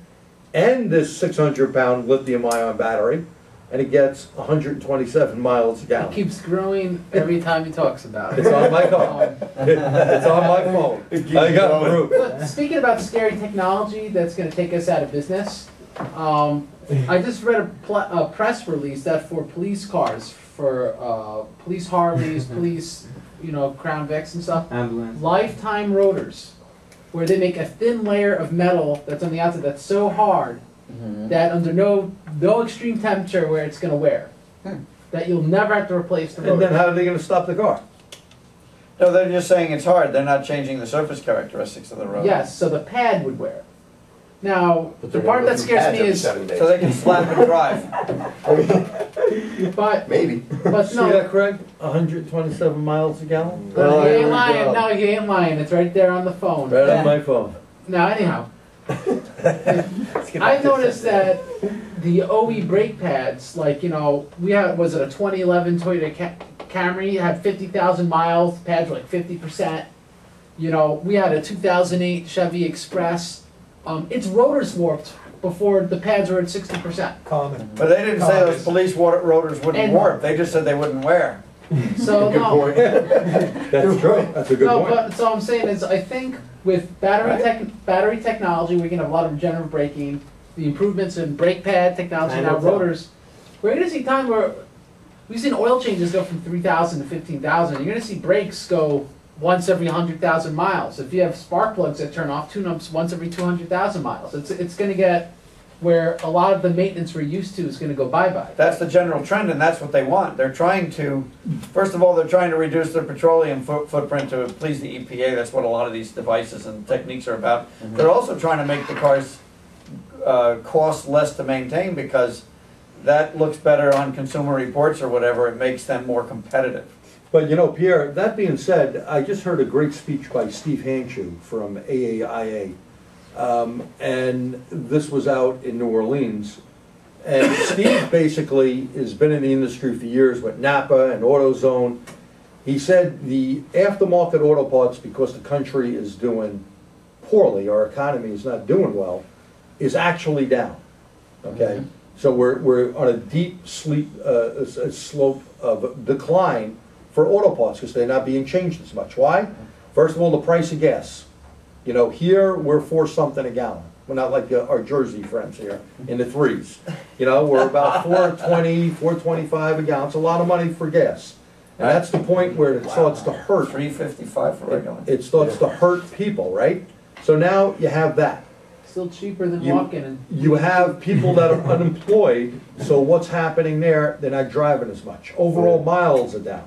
and this six hundred pound lithium ion battery, and it gets hundred and twenty-seven miles a It gallon. keeps growing every time he talks about it. It's on my car, it's on my phone, I got proof. Speaking about scary technology that's going to take us out of business, um, I just read a, pl- a press release that for police cars, for uh, police Harleys, police, you know, Crown Vics and stuff, Ambulance. lifetime rotors, where they make a thin layer of metal that's on the outside that's so hard Mhm. that under no no extreme temperature where it's going to wear, Hmm. that you'll never have to replace the rotor. And then how are they gonna stop the car? No, they're just saying it's hard, they're not changing the surface characteristics of the road. Yes, so the pad would wear it. Now, But the they're part gonna that go through scares pads me every is, seven days. So they can slap and drive. But, maybe. but See no, that, Craig? hundred twenty-seven miles a gallon? no, Oh, you ain't lying, no, you ain't lying, it's right there on the phone. Right on my phone. Now, anyhow, I noticed that the OE brake pads, like, you know, we had, was it a twenty eleven Toyota Ca- Camry, it had fifty thousand miles, pads were like fifty percent. You know, we had a two thousand eight Chevy Express, um, its rotors warped before the pads were at sixty percent. Common. But they didn't say those police water rotors wouldn't And- warp, they just said they wouldn't wear. So, Good no, point. That's true, that's a good no, point. but, so I'm saying is, I think with battery Right. tech, battery technology, we can have a lot of regenerative braking, the improvements in brake pad technology, I now know so. rotors. We're gonna see time where, we've seen oil changes go from three thousand to fifteen thousand, you're gonna see brakes go once every hundred thousand miles. If you have spark plugs that turn off, tune-ups once every two hundred thousand miles, it's, it's gonna get where a lot of the maintenance we're used to is gonna go bye-bye. That's the general trend, and that's what they want. They're trying to, first of all, they're trying to reduce their petroleum foot- footprint to please the EPA. That's what a lot of these devices and techniques are about. They're also trying to make the cars uh, cost less to maintain because that looks better on Consumer Reports or whatever. It makes them more competitive. But you know, Pierre, that being said, I just heard a great speech by Steve Hanchu from AAIA. Um, and this was out in New Orleans. And Steve basically has been in the industry for years with Napa and AutoZone. He said the aftermarket auto parts, because the country is doing poorly, our economy is not doing well, is actually down. Okay? So we're, we're on a deep sleep, uh, s- s- slope of decline for auto parts because they're not being changed as much. Why? First of all, the price of gas. You know, here we're four something a gallon. We're not like uh, our Jersey friends here in the threes. You know, we're about four twenty, four twenty-five a gallon. It's a lot of money for gas. And that's the point where it starts to hurt. Three fifty-five for regular. It it starts to hurt people, right? So now you have that. Still cheaper than You- walking and. You have people that are unemployed, so what's happening there? They're not driving as much. Overall miles are down.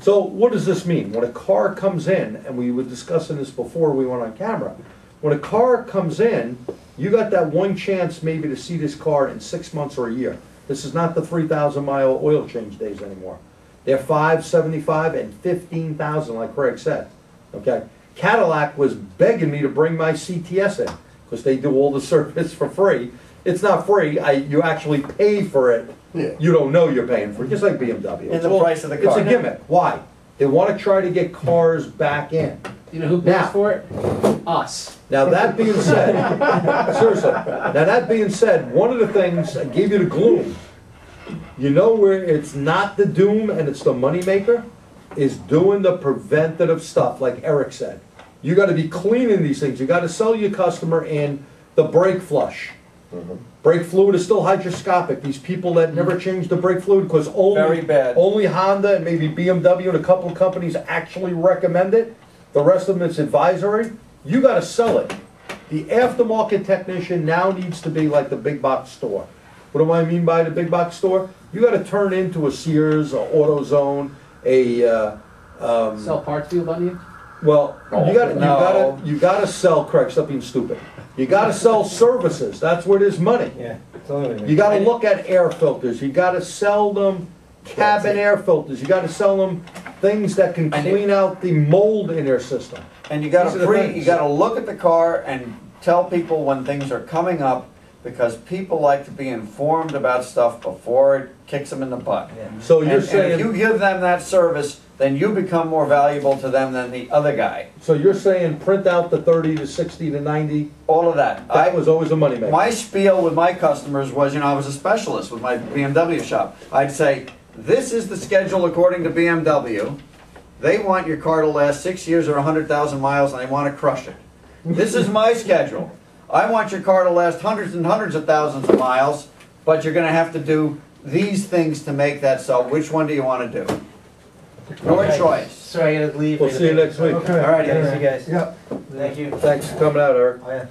So what does this mean? When a car comes in, and we were discussing this before we went on camera, when a car comes in, you got that one chance maybe to see this car in six months or a year. This is not the three thousand mile oil change days anymore. They're five seventy-five and fifteen thousand, like Craig said, okay? Cadillac was begging me to bring my CTS in, because they do all the service for free. It's not free, I, you actually pay for it. Yeah. You don't know you're paying for it, just like BMW. In It's the all- price of the car, It's car. a gimmick, why? They wanna try to get cars back in. You know who pays Now- for it? Us. Now, that being said, seriously, now that being said, one of the things, I gave you the gloom. You know where it's not the doom and it's the moneymaker? Is doing the preventative stuff, like Eric said. You gotta be cleaning these things, you gotta sell your customer in the brake flush. Brake fluid is still hydroscopic, these people that never change the brake fluid, cause only. Very bad. Only Honda and maybe BMW and a couple of companies actually recommend it. The rest of them it's advisory. You gotta sell it. The aftermarket technician now needs to be like the big box store. What do I mean by the big box store? You gotta turn into a Sears, a AutoZone, a, uh, um, Sell parts field onion? well, you gotta, you gotta, you gotta sell, Craig, stop being stupid. You gotta sell services, that's where there's money. Yeah, You gotta look at air filters, you gotta sell them cabin air filters, you gotta sell them things that can clean out the mold in their system. And you These are gotta the pre, things. you gotta look at the car and tell people when things are coming up, because people like to be informed about stuff before it kicks them in the butt. So And you're and if you saying, give them that service, then you become more valuable to them than the other guy. so you're saying print out the thirty to sixty to ninety, All of that. I was always a moneymaker. My spiel with my customers was, you know, I was a specialist with my BMW shop. I'd say, this is the schedule according to BMW. They want your car to last six years or a hundred thousand miles and they want to crush it. This is my schedule. I want your car to last hundreds and hundreds of thousands of miles, but you're gonna have to do these things to make that so. Which one do you want to do? Your Okay. choice. So I gotta leave. We'll see you next week. Okay. All right, Thanks, you guys. Yeah. Thank you. Thanks for coming out, Eric. Oh, yeah.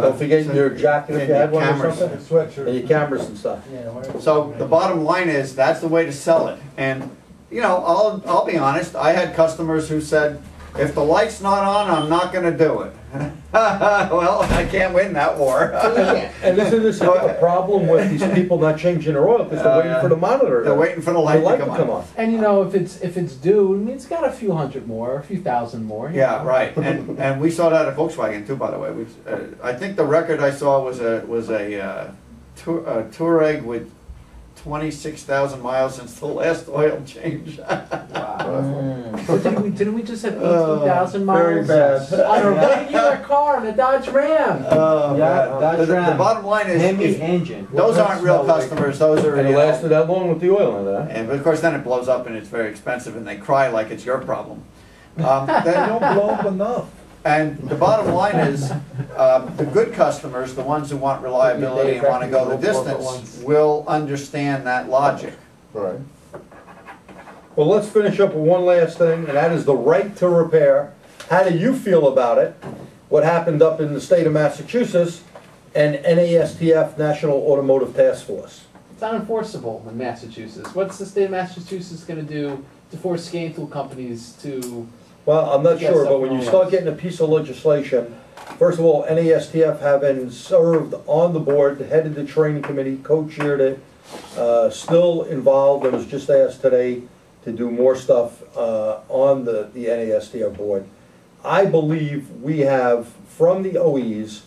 Don't forget your jacket if you had one or Cameras. something, Sweatshirt. and your cameras and stuff. Yeah, where- So the bottom line is, that's the way to sell it. And you know, I'll, I'll be honest, I had customers who said, if the light's not on, I'm not gonna do it. Well, I can't win that war. And isn't this a problem with these people not changing their oil, because they're waiting for the monitor? They're waiting for the light to come on. And you know, if it's if it's due, I mean, it's got a few hundred more, a few thousand more. Yeah, know. right, and, and we saw that at Volkswagen too, by the way. We, uh, I think the record I saw was a, was a, uh, Tour- Touareg with twenty-six thousand miles since the last oil change. Mm. Didn't we, didn't we just have Oh, eighteen thousand very miles bad. on a regular car in a Dodge Ram? Oh, Yeah, man. Dodge The- The Ram. bottom line is, Hemi is engine. those aren't real customers, those are, And you it know, lasted that long with the oil in it, huh? and of course then it blows up and it's very expensive and they cry like it's your problem. Um, They then- don't blow up enough. And the bottom line is, um, the good customers, the ones who want reliability and wanna go the distance, will understand that logic. Right. Well, let's finish up with one last thing, and that is the right to repair. How do you feel about it? What happened up in the state of Massachusetts and NASTF, National Automotive Task Force? It's unenforceable in Massachusetts. What's the state of Massachusetts gonna do to force scan tool companies to? Well, I'm not sure, but when you start getting a piece of legislation, first of all, NASTF having served on the board, headed the training committee, co-chaired it, uh, still involved, and was just asked today to do more stuff, uh, on the, the NASTF board. I believe we have, from the OEs,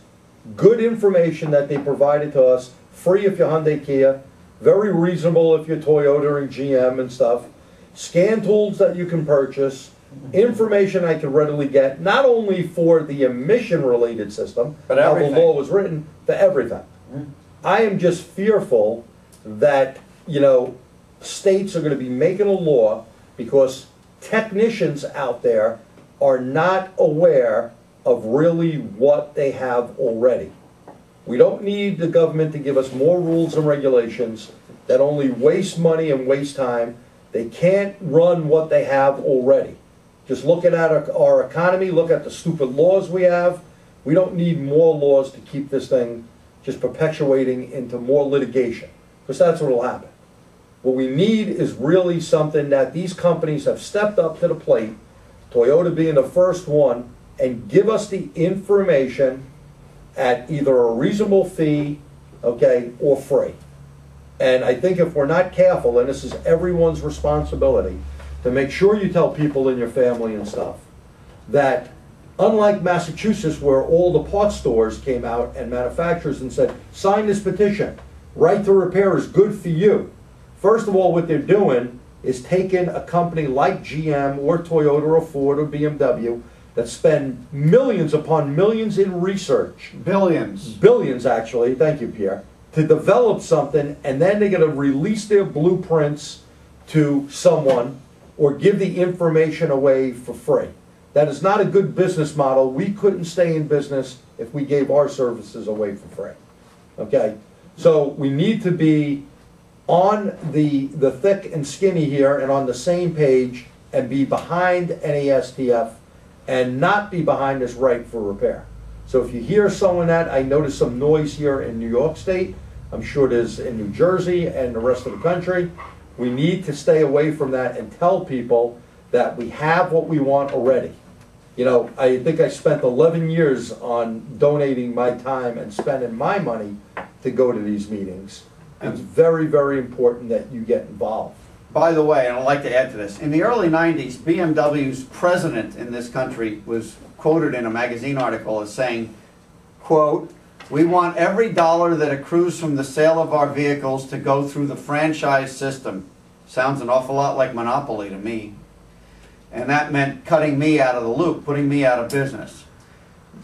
good information that they provided to us, free if you're Hyundai Kia, very reasonable if you're Toyota and GM and stuff, scan tools that you can purchase, information I can readily get, not only for the emission-related system, But how the law was written, for everything. Mm-hmm. I am just fearful that, you know, states are gonna be making a law because technicians out there are not aware of really what they have already. We don't need the government to give us more rules and regulations that only waste money and waste time. They can't run what they have already. Just looking at our, our economy, look at the stupid laws we have. We don't need more laws to keep this thing just perpetuating into more litigation, because that's what'll happen. What we need is really something that these companies have stepped up to the plate, Toyota being the first one, and give us the information at either a reasonable fee, okay, or free. And I think if we're not careful, and this is everyone's responsibility, to make sure you tell people in your family and stuff, that unlike Massachusetts where all the parts stores came out and manufacturers and said, sign this petition, right to repair is good for you. First of all, what they're doing is taking a company like GM or Toyota or Ford or BMW that spend millions upon millions in research Billions. billions actually, thank you, Pierre, to develop something, and then they're gonna release their blueprints to someone or give the information away for free. That is not a good business model. We couldn't stay in business if we gave our services away for free. Okay? So we need to be on the, the thick and skinny here and on the same page and be behind NASTF and not be behind this right for repair. So if you hear someone that, I noticed some noise here in New York State, I'm sure there's in New Jersey and the rest of the country. We need to stay away from that and tell people that we have what we want already. You know, I think I spent eleven years on donating my time and spending my money to go to these meetings. It's very, very important that you get involved. By the way, and I'd like to add to this, in the early nineties, BMW's president in this country was quoted in a magazine article as saying, quote, "We want every dollar that accrues from the sale of our vehicles to go through the franchise system." Sounds an awful lot like monopoly to me. And that meant cutting me out of the loop, putting me out of business.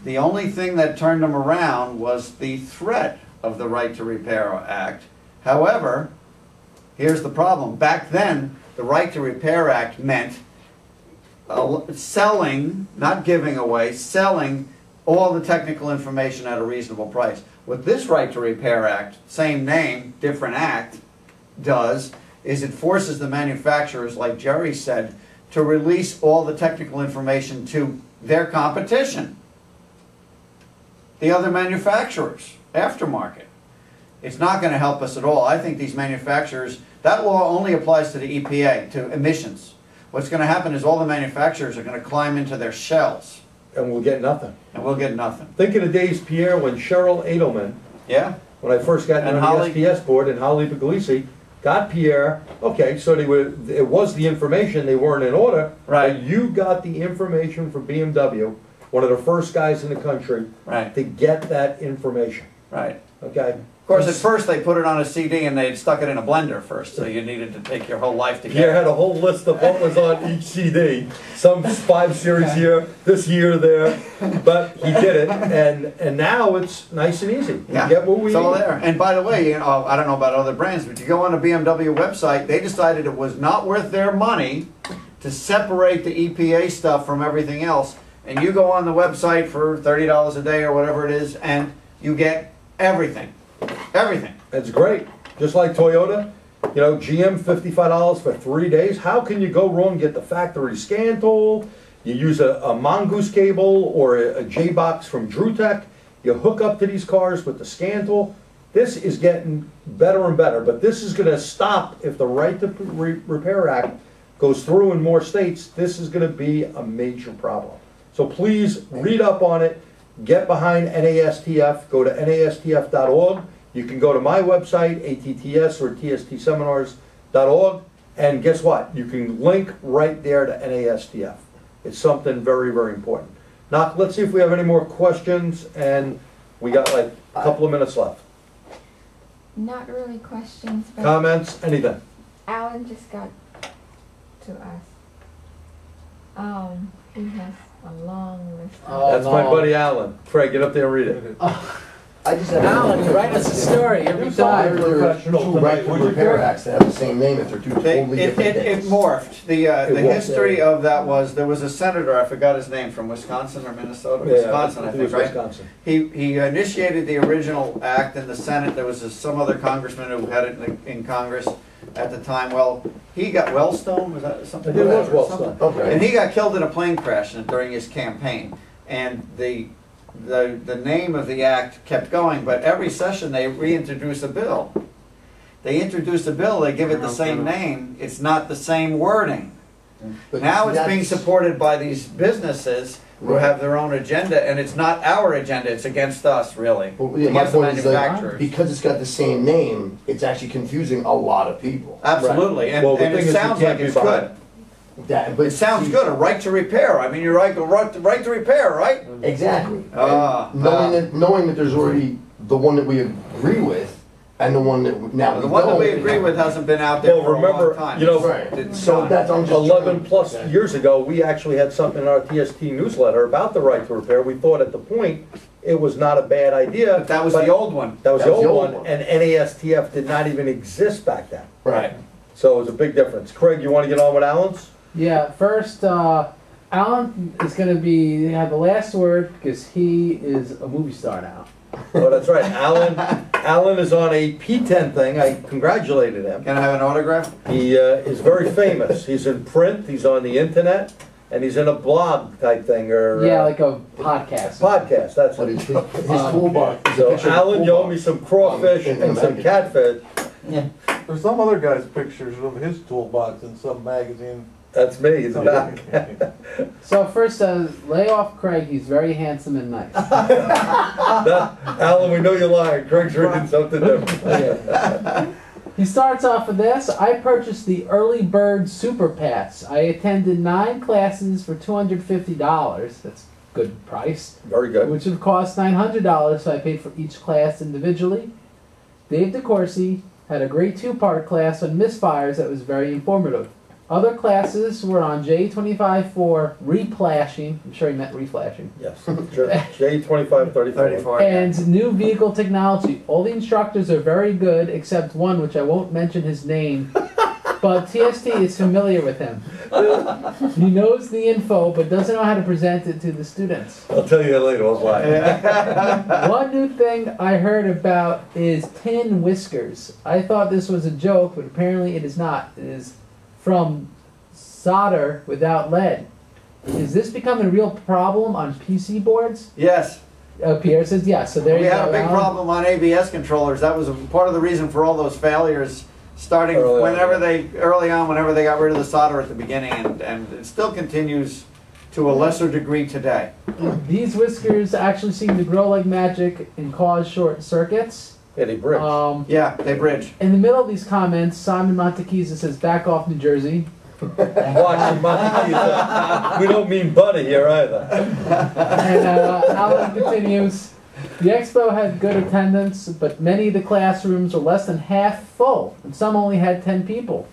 The only thing that turned them around was the threat of the Right to Repair Act. However, Here's the problem. Back then, the Right to Repair Act meant uh, selling, not giving away, selling all the technical information at a reasonable price. What this Right to Repair Act, same name, different act, does is it forces the manufacturers, like Jerry said, to release all the technical information to their competition, the other manufacturers, aftermarket. It's not gonna help us at all. I think these manufacturers, that law only applies to the EPA, to emissions. What's gonna happen is all the manufacturers are gonna climb into their shells, And we'll get nothing. and we'll get nothing. Think of the days, Pierre, when Cheryl Edelman, Yeah? when I first got And on Holly- the SPS board, and Holly Puglisi got Pierre, okay, so they were, it was the information, they weren't in order. Right. But you got the information from BMW, one of the first guys in the country, Right, to get that information, right. okay? Of course, at first they put it on a CD and they had stuck it in a blender first, so you needed to take your whole life to Pierre had a whole list of what was on each CD, some five series here, this year there, but he did it, and, and now it's nice and easy. We Yeah, get what we it's all need. there. And by the way, you know, I don't know about other brands, but you go on the BMW website, they decided it was not worth their money to separate the EPA stuff from everything else. And you go on the website for thirty dollars a day or whatever it is, and you get everything, everything. That's great. Just like Toyota, you know, GM fifty-five dollars for three days. How can you go wrong? Get the factory scan tool. You use a, a mongoose cable or a, a J-box from DrewTech. You hook up to these cars with the scan tool. This is getting better and better, but this is gonna stop if the Right to Re- Repair Act goes through in more states. This is gonna be a major problem. So please read up on it. Get behind NASTF. Go to nastf.org. You can go to my website, ATTS or TSTseminars.org, and guess what? You can link right there to NASTF. It's something very, very important. Now, let's see if we have any more questions, and we got like a couple of minutes left. Not really questions, but Comments, anything? Alan just got to us. Um, he has a long list. of- Oh, That's my no. buddy Alan. Craig, get up there and read it. I just have. Alan, you write us a story every Why are time. there Professional two tonight, right would you, repair Greg? acts that have the same name if they're two They, totally it, different it, it things? morphed. The, uh, It the was. history of that was, there was a senator, I forgot his name, from Wisconsin or Minnesota, Yeah, Wisconsin, I it think, was right? Wisconsin. He, he initiated the original act in the Senate, there was some other congressman who had it in, in Congress at the time, well, he got Wellstone, was that something? It was Wellstone. Okay. And he got killed in a plane crash during his campaign. And the, the, the name of the act kept going, but every session they reintroduce a bill. They introduce a bill, they give it the same name, it's not the same wording. But Now it's being supported by these businesses who Right. have their own agenda, and it's not our agenda, it's against us, really. Well, yeah, my Against the point is that because it's got the same name, it's actually confusing a lot of people. Absolutely, and, Well, and thing it is, you sounds can't like be it's good. It. That, but It sounds see- good, a right to repair, I mean, you're right, right, right to repair, right? Exactly. And knowing ah. that, knowing that there's already the one that we agree with and the one that now we The one that we agree with hasn't been out there Well, for a remember, long time. you know, Right. It's So not- that's, I'm just. Eleven trying- plus Okay. years ago, we actually had something in our TST newsletter about the right to repair. We thought at the point it was not a bad idea. But that was but the old one. That was That the was the old old one, one. and NASTF did not even exist back then. Right. So it was a big difference. Craig, you wanna get on with Alan's? Yeah, first, uh, Alan is gonna be, have the last word, because he is a movie star now. Oh, that's right, Alan, Alan is on a PTEN thing. I congratulated him. Can I have an autograph? He uh, is very famous. He's in print, he's on the internet, and he's in a blog type thing or Yeah, uh, like a podcast. podcast, that's But it. his, his Um, toolbox. is a So picture of Alan, you owe me some crawfish Um, and some magazine. catfish. There's some other guy's pictures of his toolbox in some magazine. That's me in the back. So first, uh, lay off Craig, he's very handsome and nice. That- Alan, we know you're lying. Craig's reading something different. He starts off with this. I purchased the Early Bird Super Pass. I attended nine classes for two hundred fifty dollars. That's good price. Very good. Which would cost nine hundred dollars, so I paid for each class individually. Dave DeCourcy had a great two-part class on misfires that was very informative. Other classes were on J25 for replashing. I'm sure he meant reflashing. Yes, J twenty-five thirty-four. Thirty-four. yeah. And new vehicle technology. All the instructors are very good, except one, which I won't mention his name. But TST is familiar with him. He knows the info, but doesn't know how to present it to the students. I'll tell you later, I was lying. One new thing I heard about is tin whiskers. I thought this was a joke, but apparently it is not. It is from solder without lead. Is this becoming a real problem on PC boards? Yes, Uh, Pierre says yes. So there We you had go. a big problem on ABS controllers. That was a- part of the reason for all those failures, starting Early whenever yeah. they, early on, whenever they got rid of the solder at the beginning, and, and it still continues to a lesser degree today. These whiskers actually seem to grow like magic and cause short circuits. Eddie Bridge. Um, Yeah, they bridge. in the middle of these comments, Simon Montequiza says, "Back off, New Jersey." Watching Montequita. We don't mean Buddy here either. And uh, Alan continues, the expo had good attendance, but many of the classrooms were less than half full, and some only had 10 people.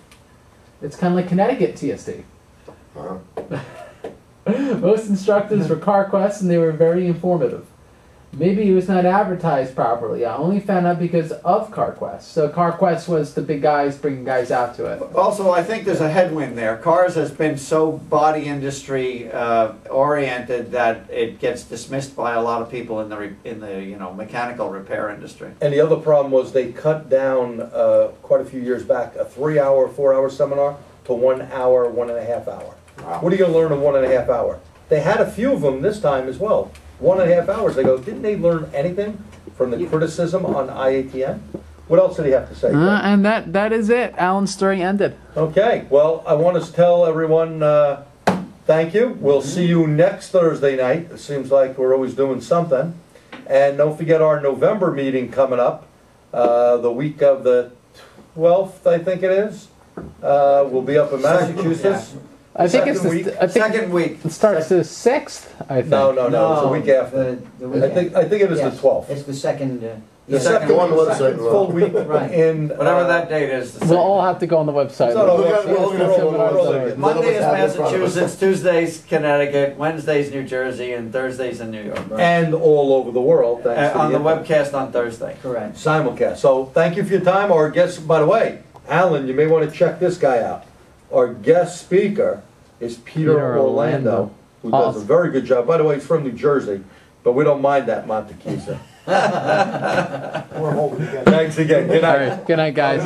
It's kind of like Connecticut TST. Huh? Most instructors were CarQuest, and they were very informative. Maybe it was not advertised properly. I only found out because of CarQuest. So CarQuest was the big guys bringing guys out to it. Also, I think there's a headwind there. Cars has been so body industry uh, oriented that it gets dismissed by a lot of people in the re- in the you know mechanical repair industry. And the other problem was they cut down, uh, quite a few years back, a three-hour, four-hour seminar to one hour, one and a half hour. What are you gonna learn in one and a half hour? They had a few of them this time as well. One and a half hours. They go, didn't they learn anything from the criticism on IATN? What else did he have to say? Uh, and that, that is it. Alan's story ended. Okay, well, I want to tell everyone, uh, thank you. We'll see you next Thursday night. It seems like we're always doing something. And don't forget our November meeting coming up, uh, the week of the 12th, I think it is. Uh, we'll be up in Massachusetts. I think it's Second week. the, I think Second week. it starts the sixth. I think. No, no, no, it's the week after. The, the I think, I think it is the 12th. It's the second. Uh, The Yeah. second, Go on the website second and look. full week Right. in. Whatever uh, that date is. the We'll all have to go on the website. It's on We're gonna- website. we're gonna It's fill on it our out. website. None of Monday us is have it in front of. Massachusetts, Tuesday's Connecticut, Wednesday's New Jersey, and Thursday's in New York. And all over the world, thanks Uh, to on the internet. webcast on Thursday. correct. simulcast. So thank you for your time. Our guest, by the way, Alan, you may want to check this guy out. Our guest speaker is Peter, Peter Orlando, Orlando. who does a very good job. By the way, he's from New Jersey, but we don't mind that, Montequisa. We're holding together. Thanks again. Good night. right. Good night, guys.